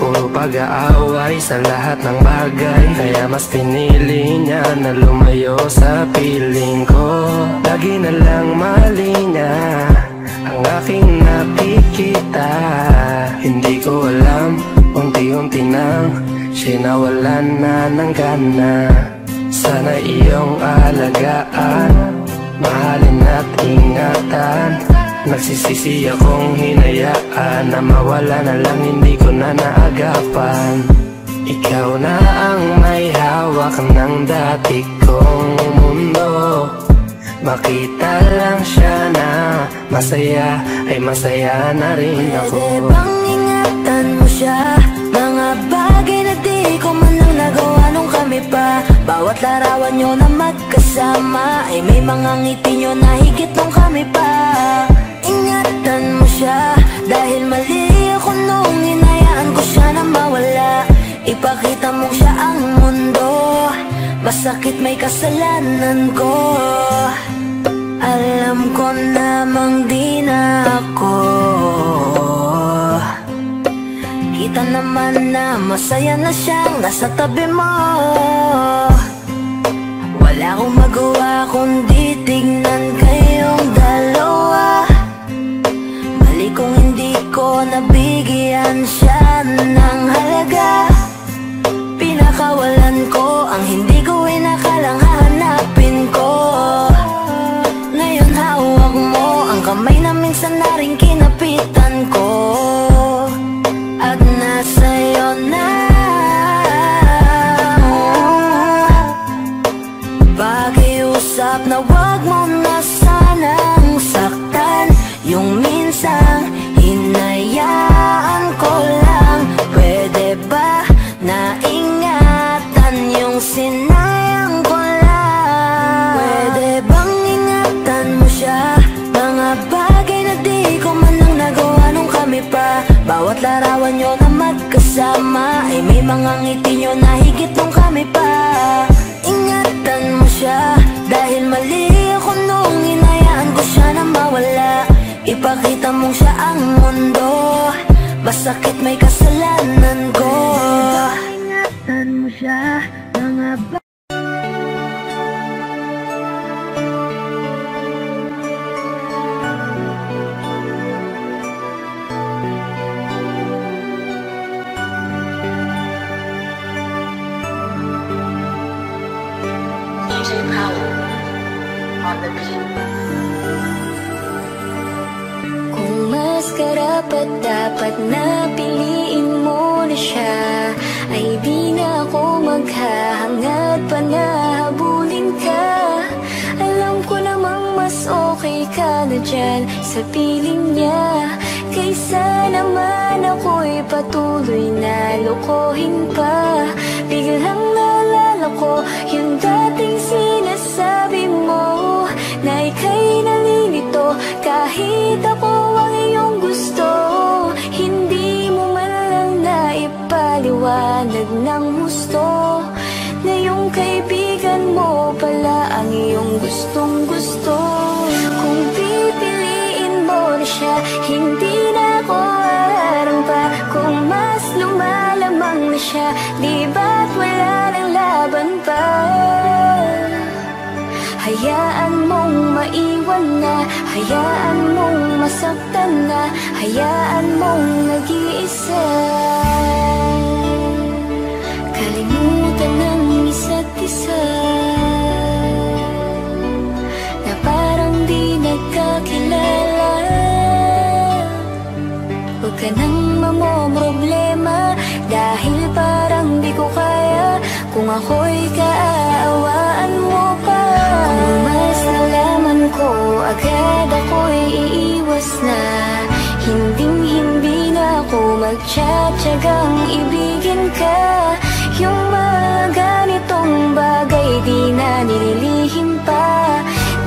Puro pag-aaway sa lahat ng bagay. Kaya mas pinili niya na lumayo sa piling ko. Lagi na lang mali niya ang aking nakikita Hindi ko alam, unti-unti nang Sinawalan na ng gana. Sana iyong alagaan Mahalin at ingatan. Nagsisisi akong hinayaan Na mawala na lang hindi ko na naagapan. Ikaw na ang may hawak ng dati kong Makita lang siya na masaya Ay masaya na rin ako. Pwede bang ingatan mo siya? Mga bagay na di ko man lang nagawa nung kami pa. Bawat larawan nyo na magkasama Ay may mga ngiti nyo na higit nung kami pa. Ingatan mo siya Dahil mali ako nung hinayaan ko siya na mawala. Ipakita mo siya ang mundo Masakit may kasalanan ko. Alam ko namang di na ako. Kita naman na masaya na siyang nasa tabi mo. Wala akong magawa kundi tignan kayong dalawa. Mali kung hindi ko nabigyan siya ng halaga Pinakawalan ko ang hindi ko inakalang hahanapin ko. Ngayon hawak mo ang kamay na minsan na ngiti nyo na higit kami pa Ingatan mo siya. Dahil mali ako nung inayaan ko siya na mawala. Ipakita mong siya ang mundo. Masakit may kasalanan ko. Ingatan mo siya karapat dapat na piliin mo na siya. Ay di na ako maghahangad pa na habulin ka. Alam ko namang mas okay ka na dyan sa piling niya. Kaysa naman ako'y patuloy na lokohin pa. Biglang naalala ko yung dating sinasabi mo. Na ika'y nalilito kahit ako ang naipaliwanag ng gusto Na yung kaibigan mo pala ang iyong gustong gusto. Kung pipiliin mo na siya, hindi na ako aarang pa. Kung mas lumalamang na siya, di ba't wala nang laban pa? Hayaan mong maiwan na Hayaan mong masaktan na Hayaan mong nag-iisa ka nang mamomroblema. Dahil parang di ko kaya Kung ako'y kaaawaan mo pa. Kung mas nalaman ko Agad ako'y iiwas na Hinding hindi na ako magtsatsagang ibigin ka. Yung mga ganitong bagay di na nililihim pa.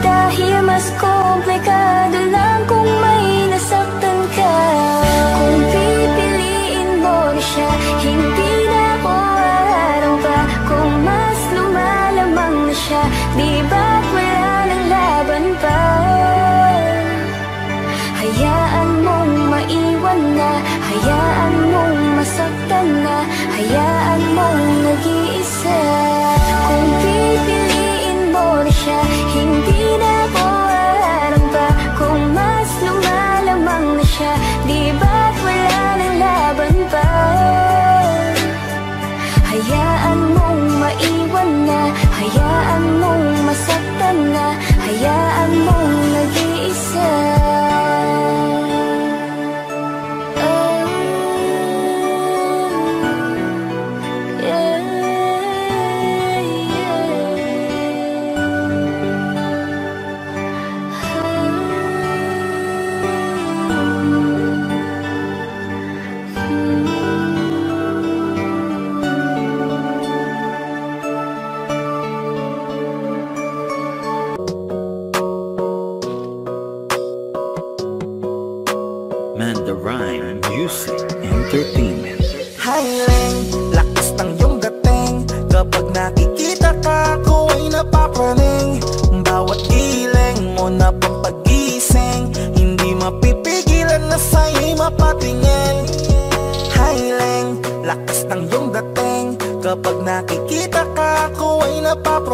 Dahil mas komplikado lang kung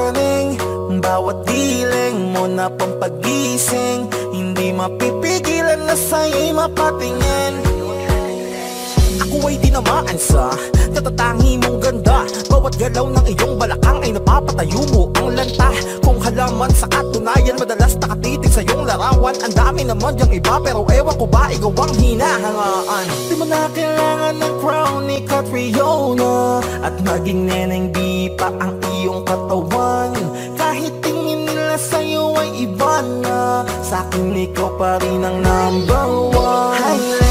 napapraning Bawat diling mo na pampagising. Hindi mapipigilan na sa'yo'y mapatingin Ako ay tinamaan sa Katatangi mong ganda. Bawat galaw ng iyong balakang ay napapatayo mo ang lanta. Kung halaman sa katunayan Madalas nakatitig sa iyong larawan. Ang dami naman diyang iba Pero ewan ko ba ikaw ang hinahangaan. Di mo na kailangan ng crown ni Catriona At maging neneng di pa ang iyong katawan. Kahit tingin nila sa'yo ay iba na Sa'kin ikaw pa rin ang number one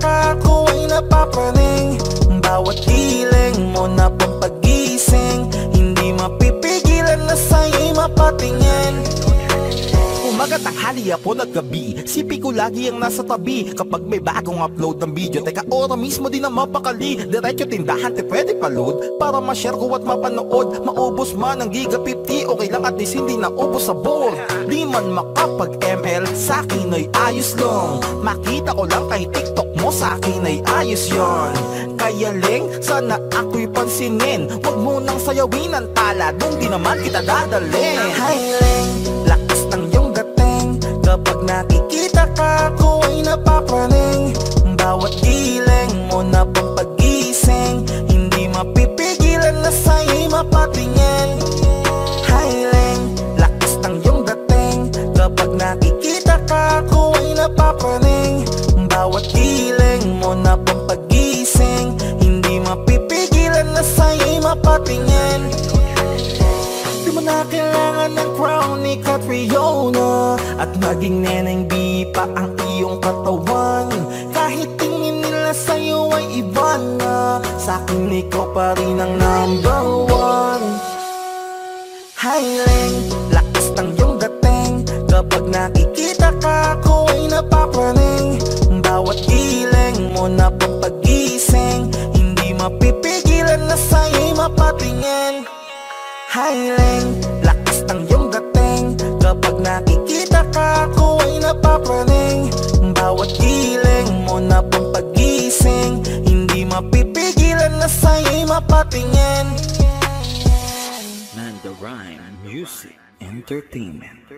ka ako ay napapraning Bawat giling mo na pampagising. Hindi mapipigilan na sa'yo'y mapatingin Umaga, tanghali, hapon at gabi. Sipi ko lagi ang nasa tabi. Kapag may bagong upload ng video Teka, ora mismo din ang mapakali. Diretso tindahan, te pwede pa-load Para ma-share ko at mapanood Maubos man ang giga 50 Okay lang at least hindi na ubos sa board Di man makapag ML Sa'kin ay ayos lang. Makita ko lang kay TikTok mo Sa'kin ay ayos yon Kaya ling, sana ako'y pansinin. Huwag mo nang sayawin ang tala Doon di naman kita dadalhin. Hi Ling, Kapag nakikita ka ako ay napapraning Bawat giling mo na pampagising Hindi mapipigilan na sa'yo'y mapatingin. Highling, lakas ng iyong dating. Kapag nakikita ka ako ay napapraning Bawat giling ng crown ni Catriona. At maging neneng di pa ang iyong katawan. Kahit tingin nila sa'yo ay iba na Sa'kin ikaw pa rin ang number one. Highling, lakas ng iyong dating. Kapag nakikita ka ako ay napapraning Bawat giling mo na pampagising Hindi mapipigilan na sa'yo'y mapatingin. Highling, lakas ng iyong dating Kapag nakikita ka ako ay napapraning Bawat giling mo na pampagising Hindi mapipigilan na sa'yo'y mapatingin Man the Rhyme Music Entertainment.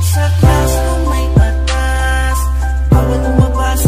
Sa classroom may batas Bawal lumabas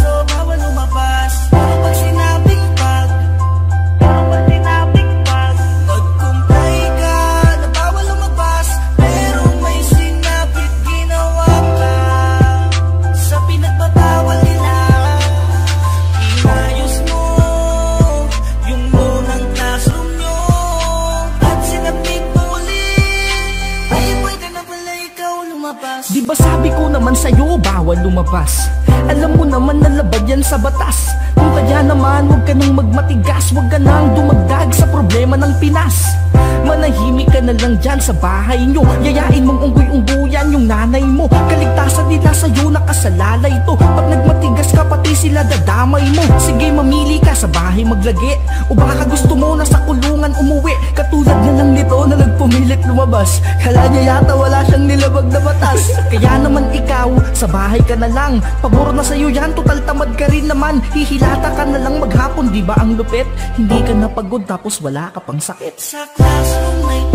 naman sa'yo bawal lumabas. Alam mo naman na labad yan sa batas. Kung kaya naman huwag ka nang magmatigas. Huwag ka nang dumagdag sa problema ng Pinas Manahimik ka na lang dyan sa bahay nyo. Yayain mong unggoy-ungguyan yung nanay mo. Kaligtasan nila sa'yo nakasalalay to. Pag nagmatigas ka pati sila dadamay mo. Sige mamili ka sa bahay maglagi O baka gusto mo na sa kulungan umuwi. Katulad na lang nito na nagpumilit lumabas. Kala niya yata wala siyang nilabag na batas. Kaya naman ikaw, sa bahay ka na lang. Pabor na sa'yo yan, total tamad ka rin naman. Hihilata ka na lang maghapon, di ba ang lupit? Hindi ka napagod tapos wala ka pang sakit. Sa classroom may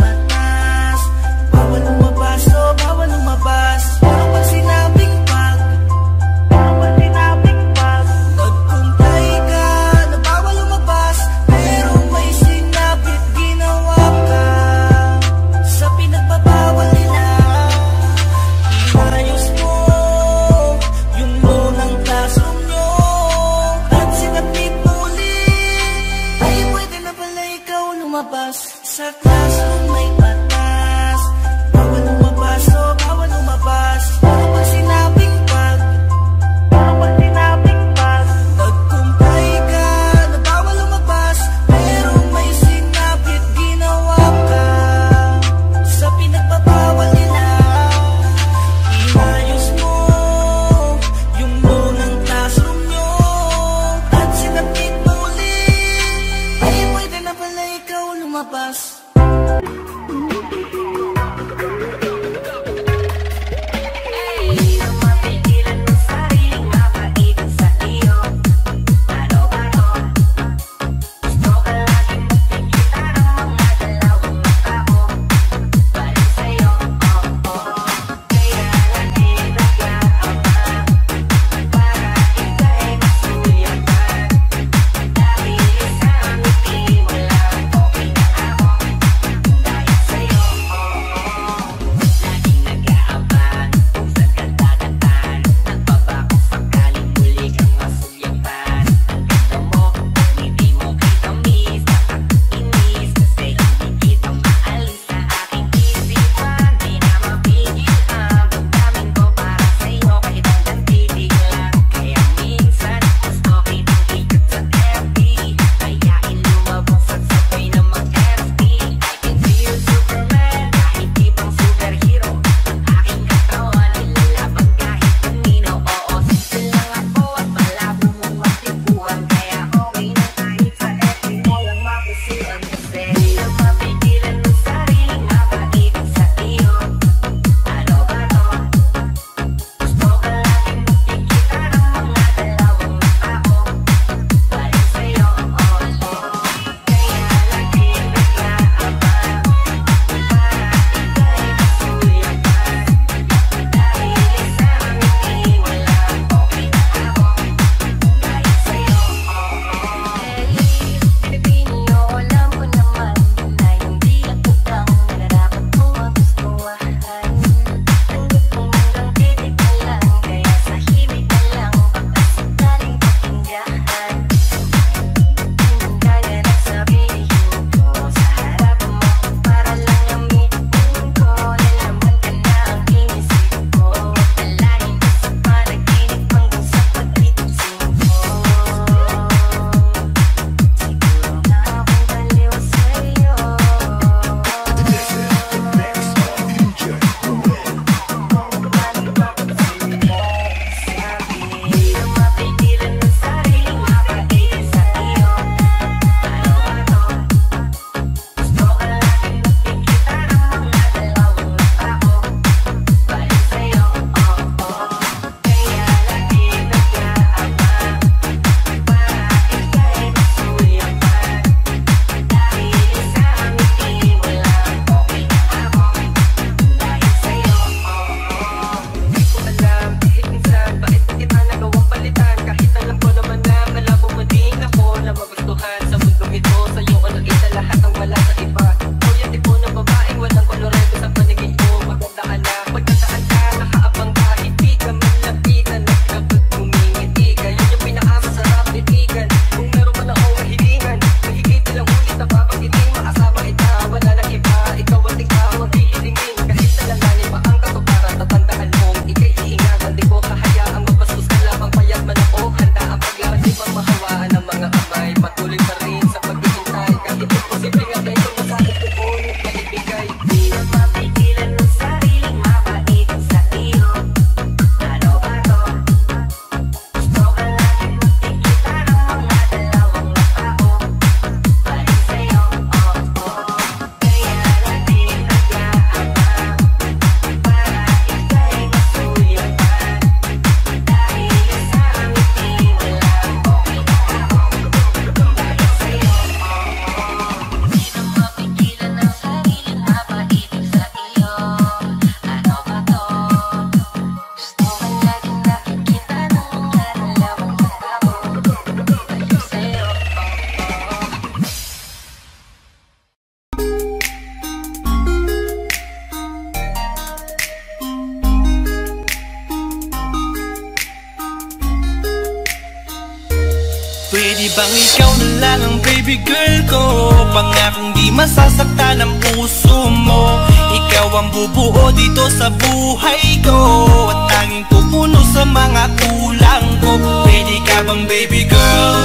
bang ikaw na lang ang baby girl ko. Pangakong di masasaktan ang puso mo. Ikaw ang bubuo dito sa buhay ko. At tanging pupuno sa mga kulang ko. Pwede ka bang baby girl?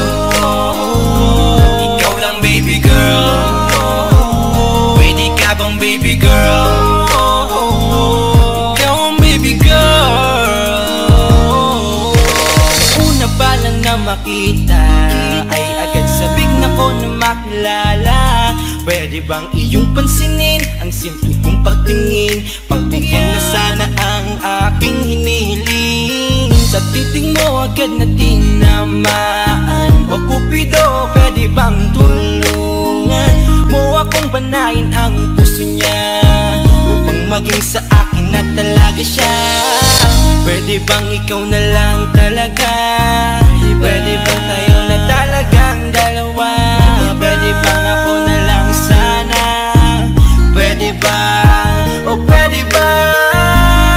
Ikaw lang baby girl. Pwede ka bang baby girl? Ikaw baby girl. Una pa lang na makita Pwede bang iyong pansinin Ang simple kong pagtingin. Pagbigyan na sana ang aking hinihiling. Sa titing mo agad na tinamaan. O kupido, pwede bang tulungan Mo akong banayin ang puso niya? Upang maging sa akin na talaga siya. Pwede bang ikaw na lang talaga? Pwede bang tayo na talagang dalawa? Pwede bang o pwede ba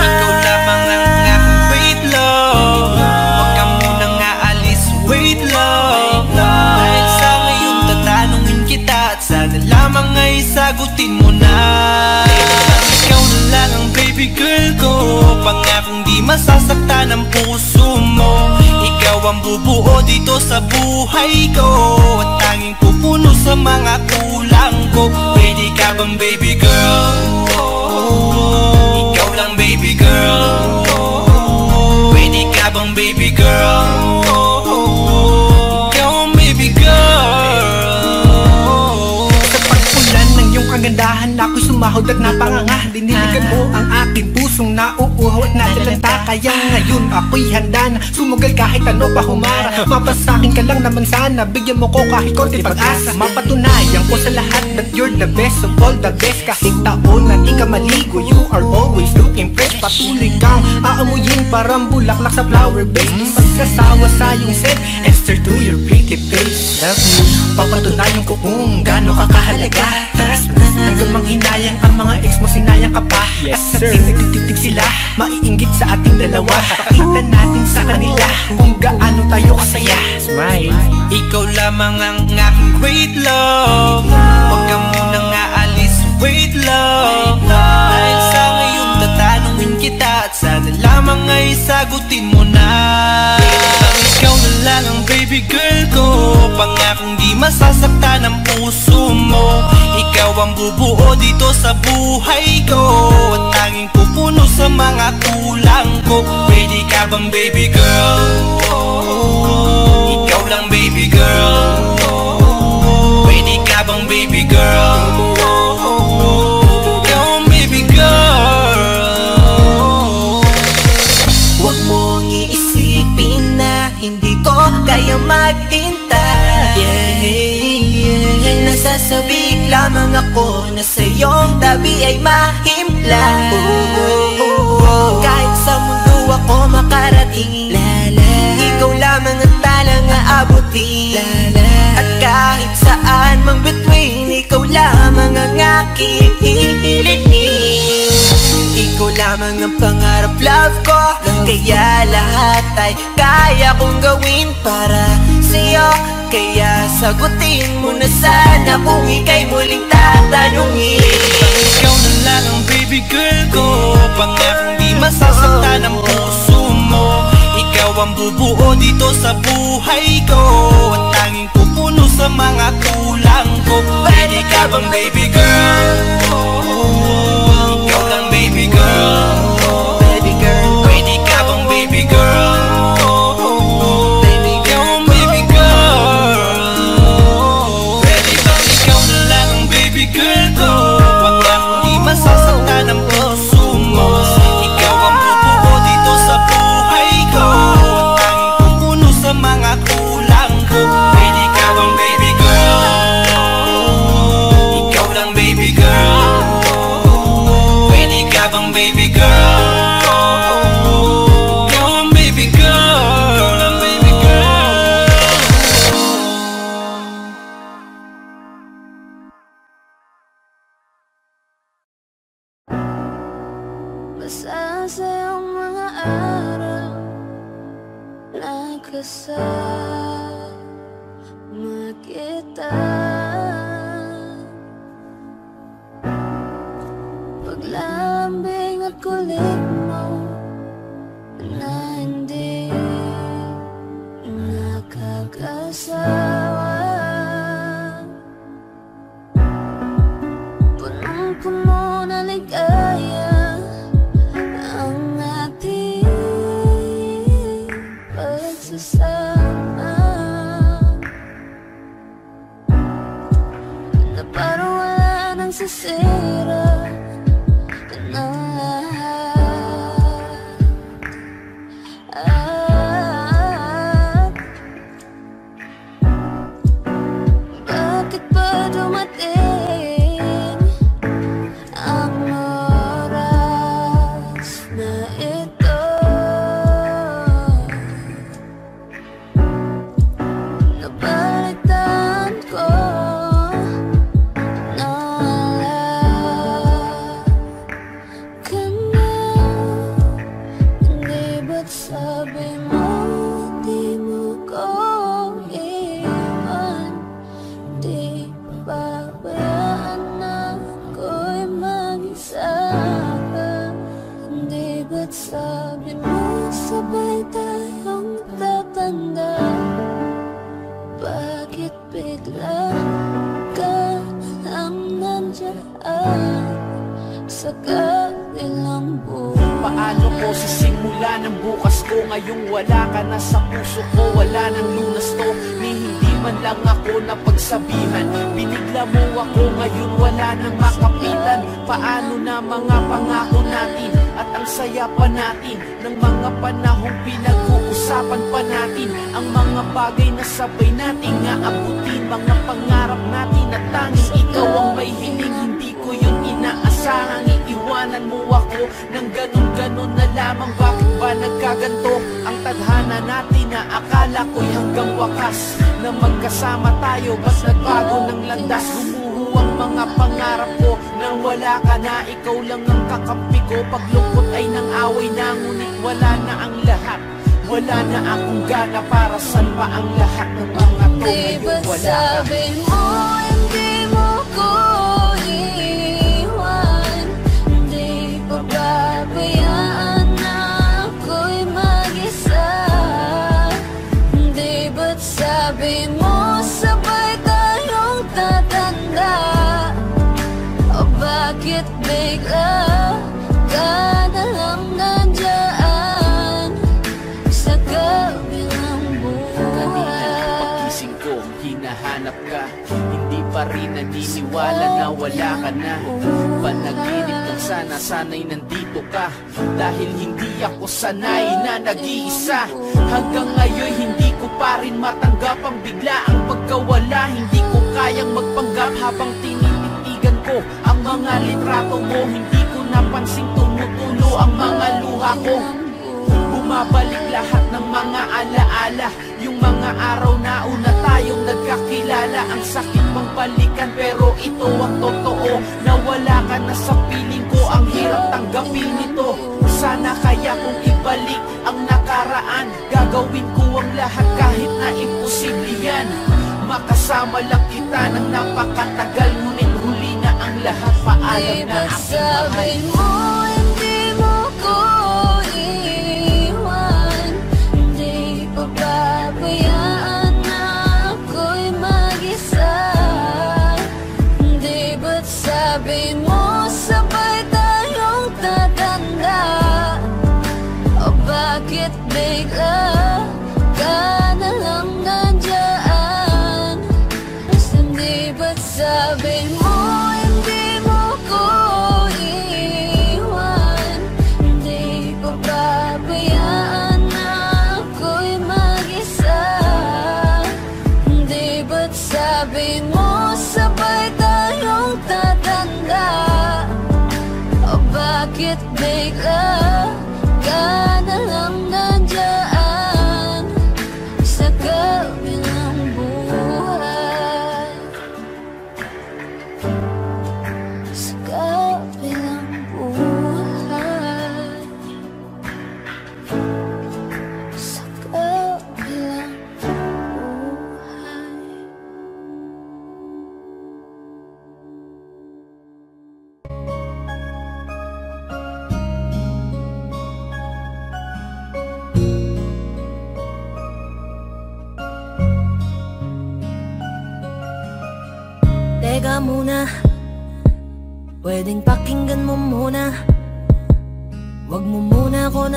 Ikaw lamang ang aking wait love Huwag ka aalis, wait love Dahil sa tatanungin kita sana lamang ay sagutin mo na. Ikaw na lang ang baby girl ko. Pangakong di masasaktan ang puso mo. Ikaw ang bubuo dito sa buhay ko. At tanging pupuno sa mga kulang ko. Pwede ka bang baby girl? Lang baby girl. Pwede ka bang baby girl? Ikaw ang baby girl. Sa pagpulan ng iyong kagandahan Ako'y sumahod at napanganga. Diniligan mo ang aking pusong nauuhaw at natalanta Kaya ngayon ako'y handa na Sumugal kahit ano pa humara. Mapasakin ka lang naman sana Bigyan mo ko kahit konti pag-asa. Mapatunayan ko sa lahat That you're the best of all the best. Kahit taon na di ka maligo You are always looking fresh. Patuloy kang aamuyin Parang bulaklak sa flower base. Di magsasawa sa iyong scent Esther to your pretty face. Love me. Papatunayan ko kung gaano ka kahalaga. Taras Hanggang manghinayang ang mga ex mo sinayang ka pa. Yes At nagtitigtig sila Maiinggit sa ating dalawa. Pakita natin sa kanila Kung gaano tayo kasaya. Smile. Ikaw lamang ang aking great love. Huwag ka munang aalis, wait love Dahil sa ngayon tatanungin kita At sana lamang ay sagutin mo na lang ang baby girl ko. Pangakong di masasaktan ang puso mo. Ikaw ang bubuo dito sa buhay ko. At tanging pupuno sa mga kulang ko. Pwede ka bang baby girl? Ako na sa iyong tabi ay mahimpla Kahit sa mundo ako makarating Ikaw lamang ang talang aabutin At kahit saan mang between Ikaw lamang ang aking hihilihin ikaw lamang ang pangarap love ko. Kaya lahat ay kaya kong gawin para sa'yo Kaya sagutin mo na sana kung ika'y muling tatanungin. Ikaw na lang ang baby girl ko. Pangakong di masasaktan ang puso mo? Ikaw ang bubuo dito sa buhay ko. At tanging pupuno sa mga kulang ko. Pwede ka bang baby girl? Ikaw lang baby girl babayaan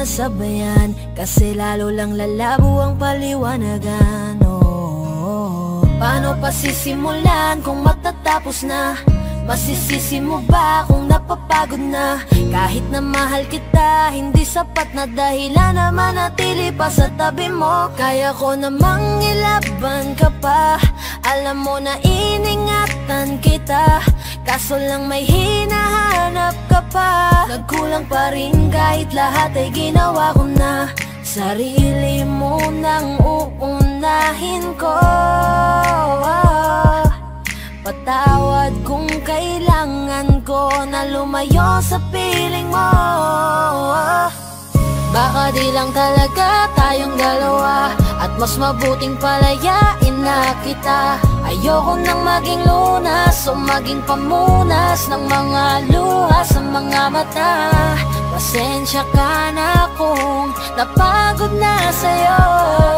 nasabayan Kasi lalo lang lalabo ang paliwanagan oh, Paano pa sisimulan kung matatapos na? Masisisi mo ba kung napapagod na? Kahit na mahal kita, hindi sapat na dahilan na manatili pa sa tabi mo Kaya ko namang ilaban ka pa Alam mo na iningatan kita Kaso lang may hinahanap ka pa. Nagkulang pa rin kahit lahat ay ginawa ko na. Sarili mo nang uunahin ko. Patawad kung kailangan ko na lumayo sa piling mo. Baka di lang talaga tayong dalawa. At mas mabuting palayain na kita Ayoko nang maging lunas o maging pamunas Ng mga luha sa mga mata. Pasensya ka na kung napagod na sa'yo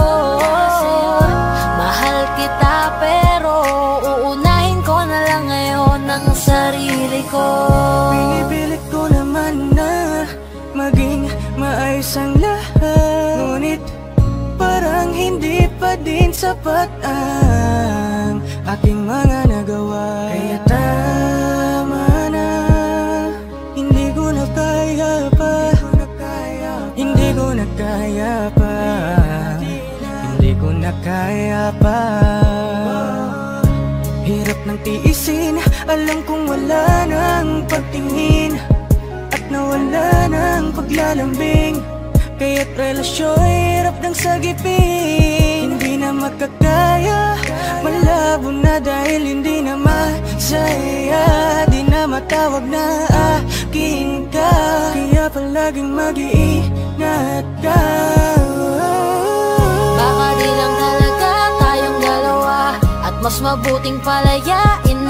maayos ang lahat. Ngunit parang hindi pa din sapat ang aking mga nagawa. Kaya tama na, hindi ko na kaya pa. Hindi ko na kaya pa. Hindi ko na kaya pa. Hirap ng tiisin Alam kong wala nang pagtingin. At nawala ng paglalambing Kaya't relasyon hirap ng sagipin. Hindi na makakaya Malabo na dahil hindi na masaya. Di na matawag na akin ka Kaya palaging mag-iingat ka. Baka di lang talaga tayong dalawa At mas mabuting palayain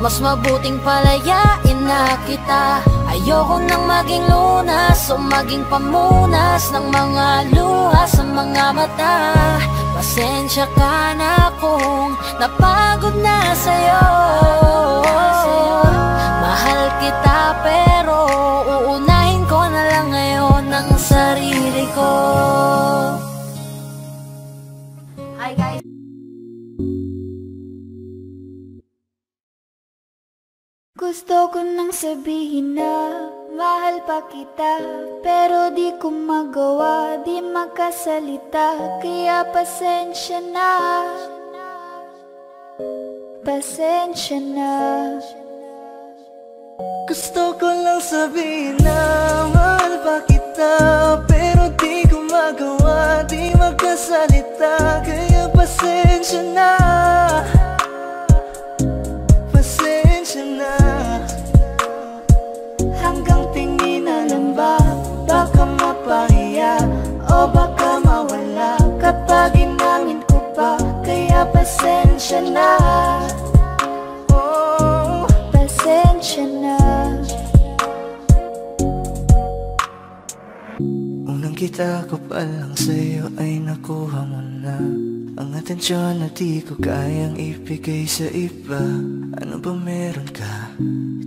mas mabuting palayain na kita. Ayoko nang maging lunas o maging pamunas Ng mga luha sa mga mata. Pasensya ka na kung napagod na sa'yo Gusto ko nang sabihin na mahal pa kita Pero di ko magawa, di makasalita. Kaya pasensya na. Pasensya na. Gusto ko lang sabihin na mahal pa kita Pero di ko magawa, di magkasalita Kaya pasensya na Pasensya na. Oh, Pasensya na. Unang kita ko palang sa'yo ay nakuha mo na. Ang atensyon na di ko kayang ibigay sa iba. Ano ba meron ka?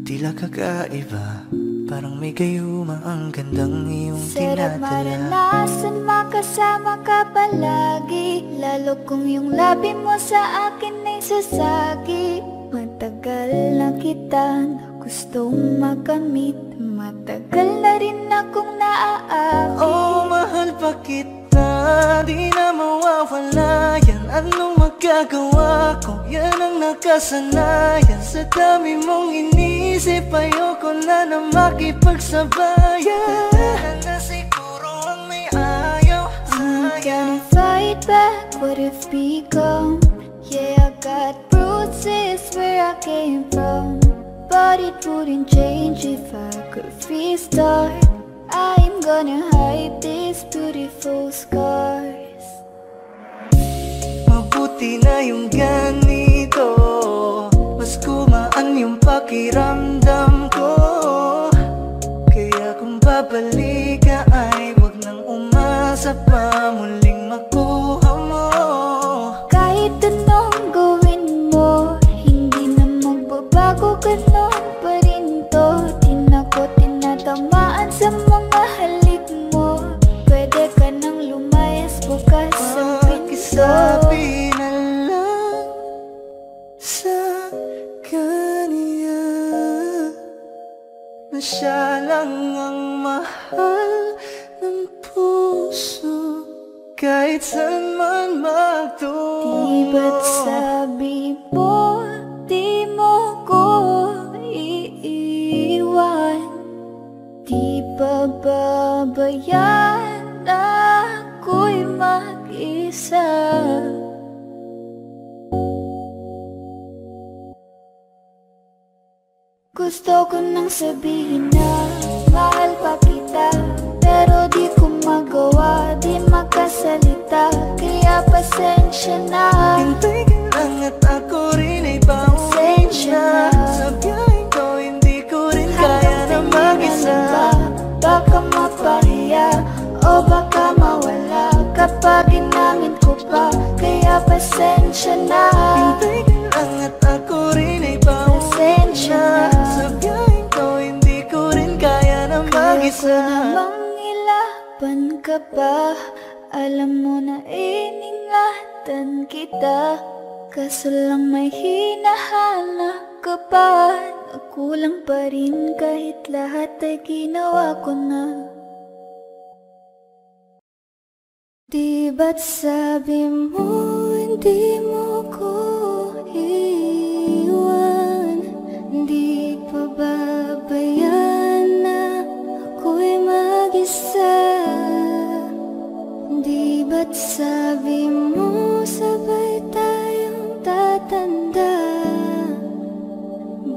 Tila kakaiba. Parang may gayuma ang gandang iyong Sarap tinadala maranasan makasama ka palagi. Lalo kung yung labi mo sa akin ay sasagi. Matagal na kita na gustong makamit. Matagal na rin akong naaakit. Oh, mahal pa kita Di na mawawala yan Anong magagawa ko? Yan ang nakasanayan. Sa dami mong inisip Ayoko na na makipagsabayan. Wala na siguro ang may ayaw I'm gonna fight back what if become Yeah, I got bruises where I came from. But it wouldn't change if I could restart I'm gonna hide these beautiful scars. Mabuti na yung ganito. Mas kumaan yung pakiramdam ko. Kaya kung babalik ka ay Wag nang umasa pa muling makuha mo. Kahit anong gawin mo Hindi na magbabago Ganon pa tinatamaan sa mga halik mo Pwede ka nang lumayas bukas ang pinto. Pakisabi na lang sa kanya Na siya lang ang mahal ng puso. Kahit saan man magtungo Di ba't sabi mo Di mo ko iiwan Di ba babayaan ako'y mag-isa? Gusto ko nang sabihin na Mahal pa kita Pero di ko magawa Di makasalita Kaya pasensya na. Hintay ka lang at ako rin ay pauwi Pasensya na. na. O baka mawala Kapag inangin ko pa. Kaya pasensya na. Hintay ka lang at ako rin ay Pasensya na. Sa ko hindi ko rin kaya na Kaya ko mag-isa. namang ilaban ka pa Alam mo na iningatan kita. Kaso lang may hinahanap ka pa. Nakulang pa rin kahit lahat ay ginawa ko na Di ba't sabi mo hindi mo ko iwan? Di pa babayaan na ako'y mag-isa? Di ba't sabi mo sabay tayong tatanda?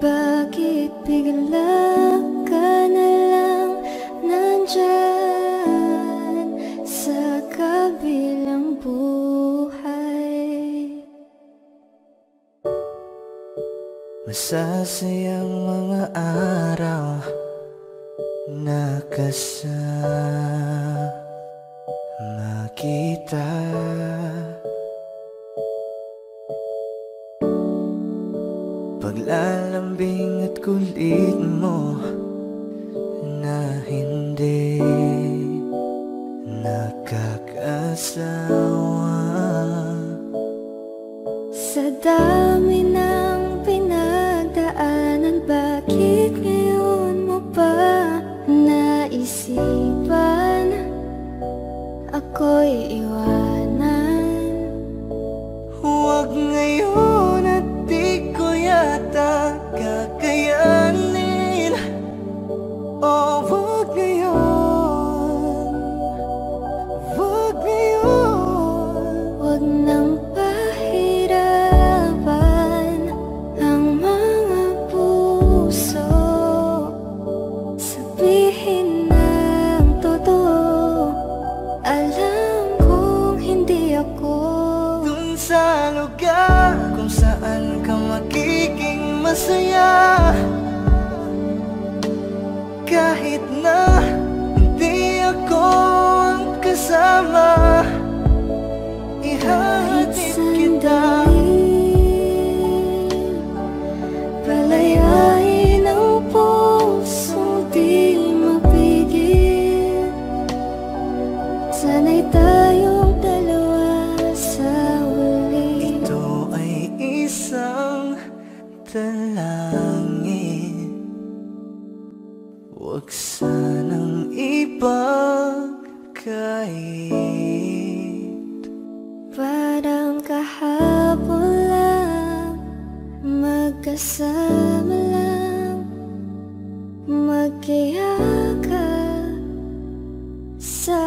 Bakit bigla ka na lang nandyan Masasayang mga araw na kasama. Kita Paglalambing at kulit mo na hindi nakakasawa. Sa dami Ako'y iwanan. Huwag ngayon at di ko yata kakayanin. Oh,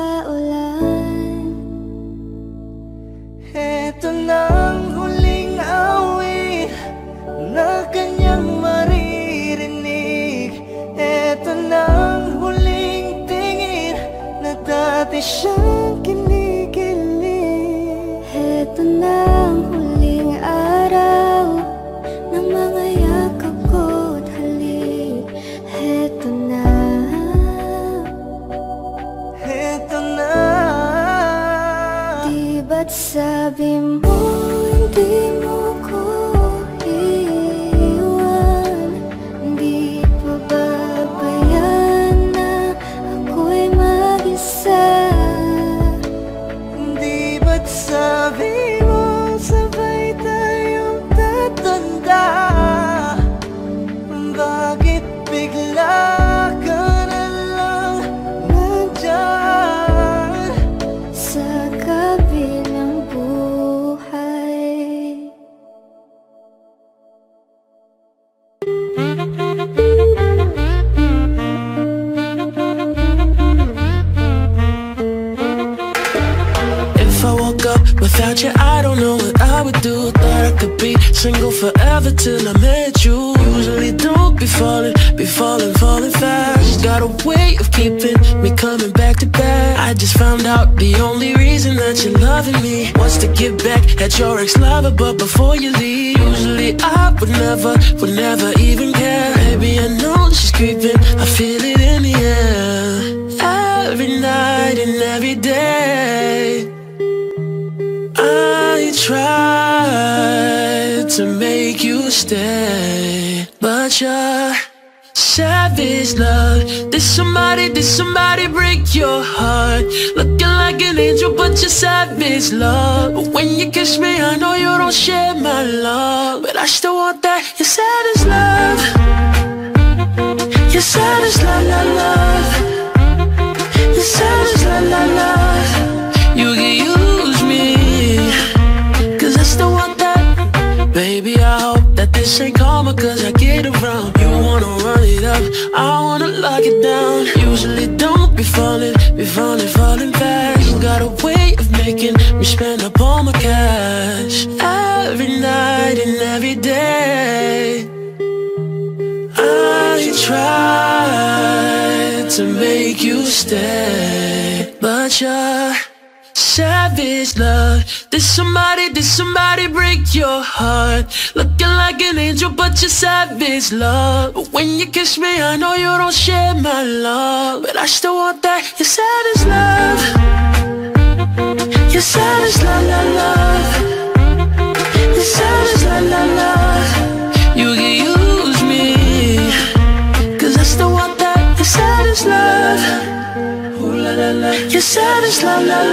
sa single forever till I met you. Usually don't be falling, be falling, falling fast. Got a way of keeping me coming back to back. I just found out the only reason that you're loving me was to get back at your ex lover. But before you leave, usually I would never, would never even care. Baby, I know she's creeping, I feel it in the air. Every night and every day. I tried to make you stay, but you're savage love. Did somebody, did somebody break your heart? Looking like an angel, but you're savage love. But when you kiss me, I know you don't share my love, but I still want that. Your savage love, your savage love, love, love. Your savage love, love, love. You can use this ain't karma Cause I get around. You wanna run it up I wanna lock it down. Usually don't be falling Be falling, falling fast. You got a way of making me spend up all my cash. Every night and every day I try to make you stay. But you're Savage love. Did somebody, did somebody break your heart? Looking like an angel but you're savage love. But when you kiss me I know you don't share my love. But I still want that, your savage love. Your savage love, love, love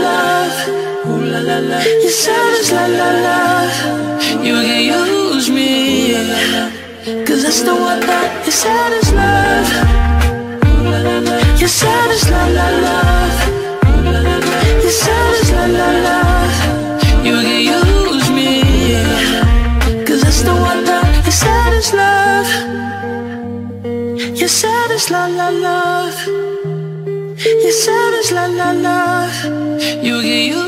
love. You said it's la la la. You can use me. Cause that's the one that you said is love. You said it's la la la. You said it's la la la. You can use me. Cause that's the one that you said is love. You said it's la la love. You said la la la. You get you.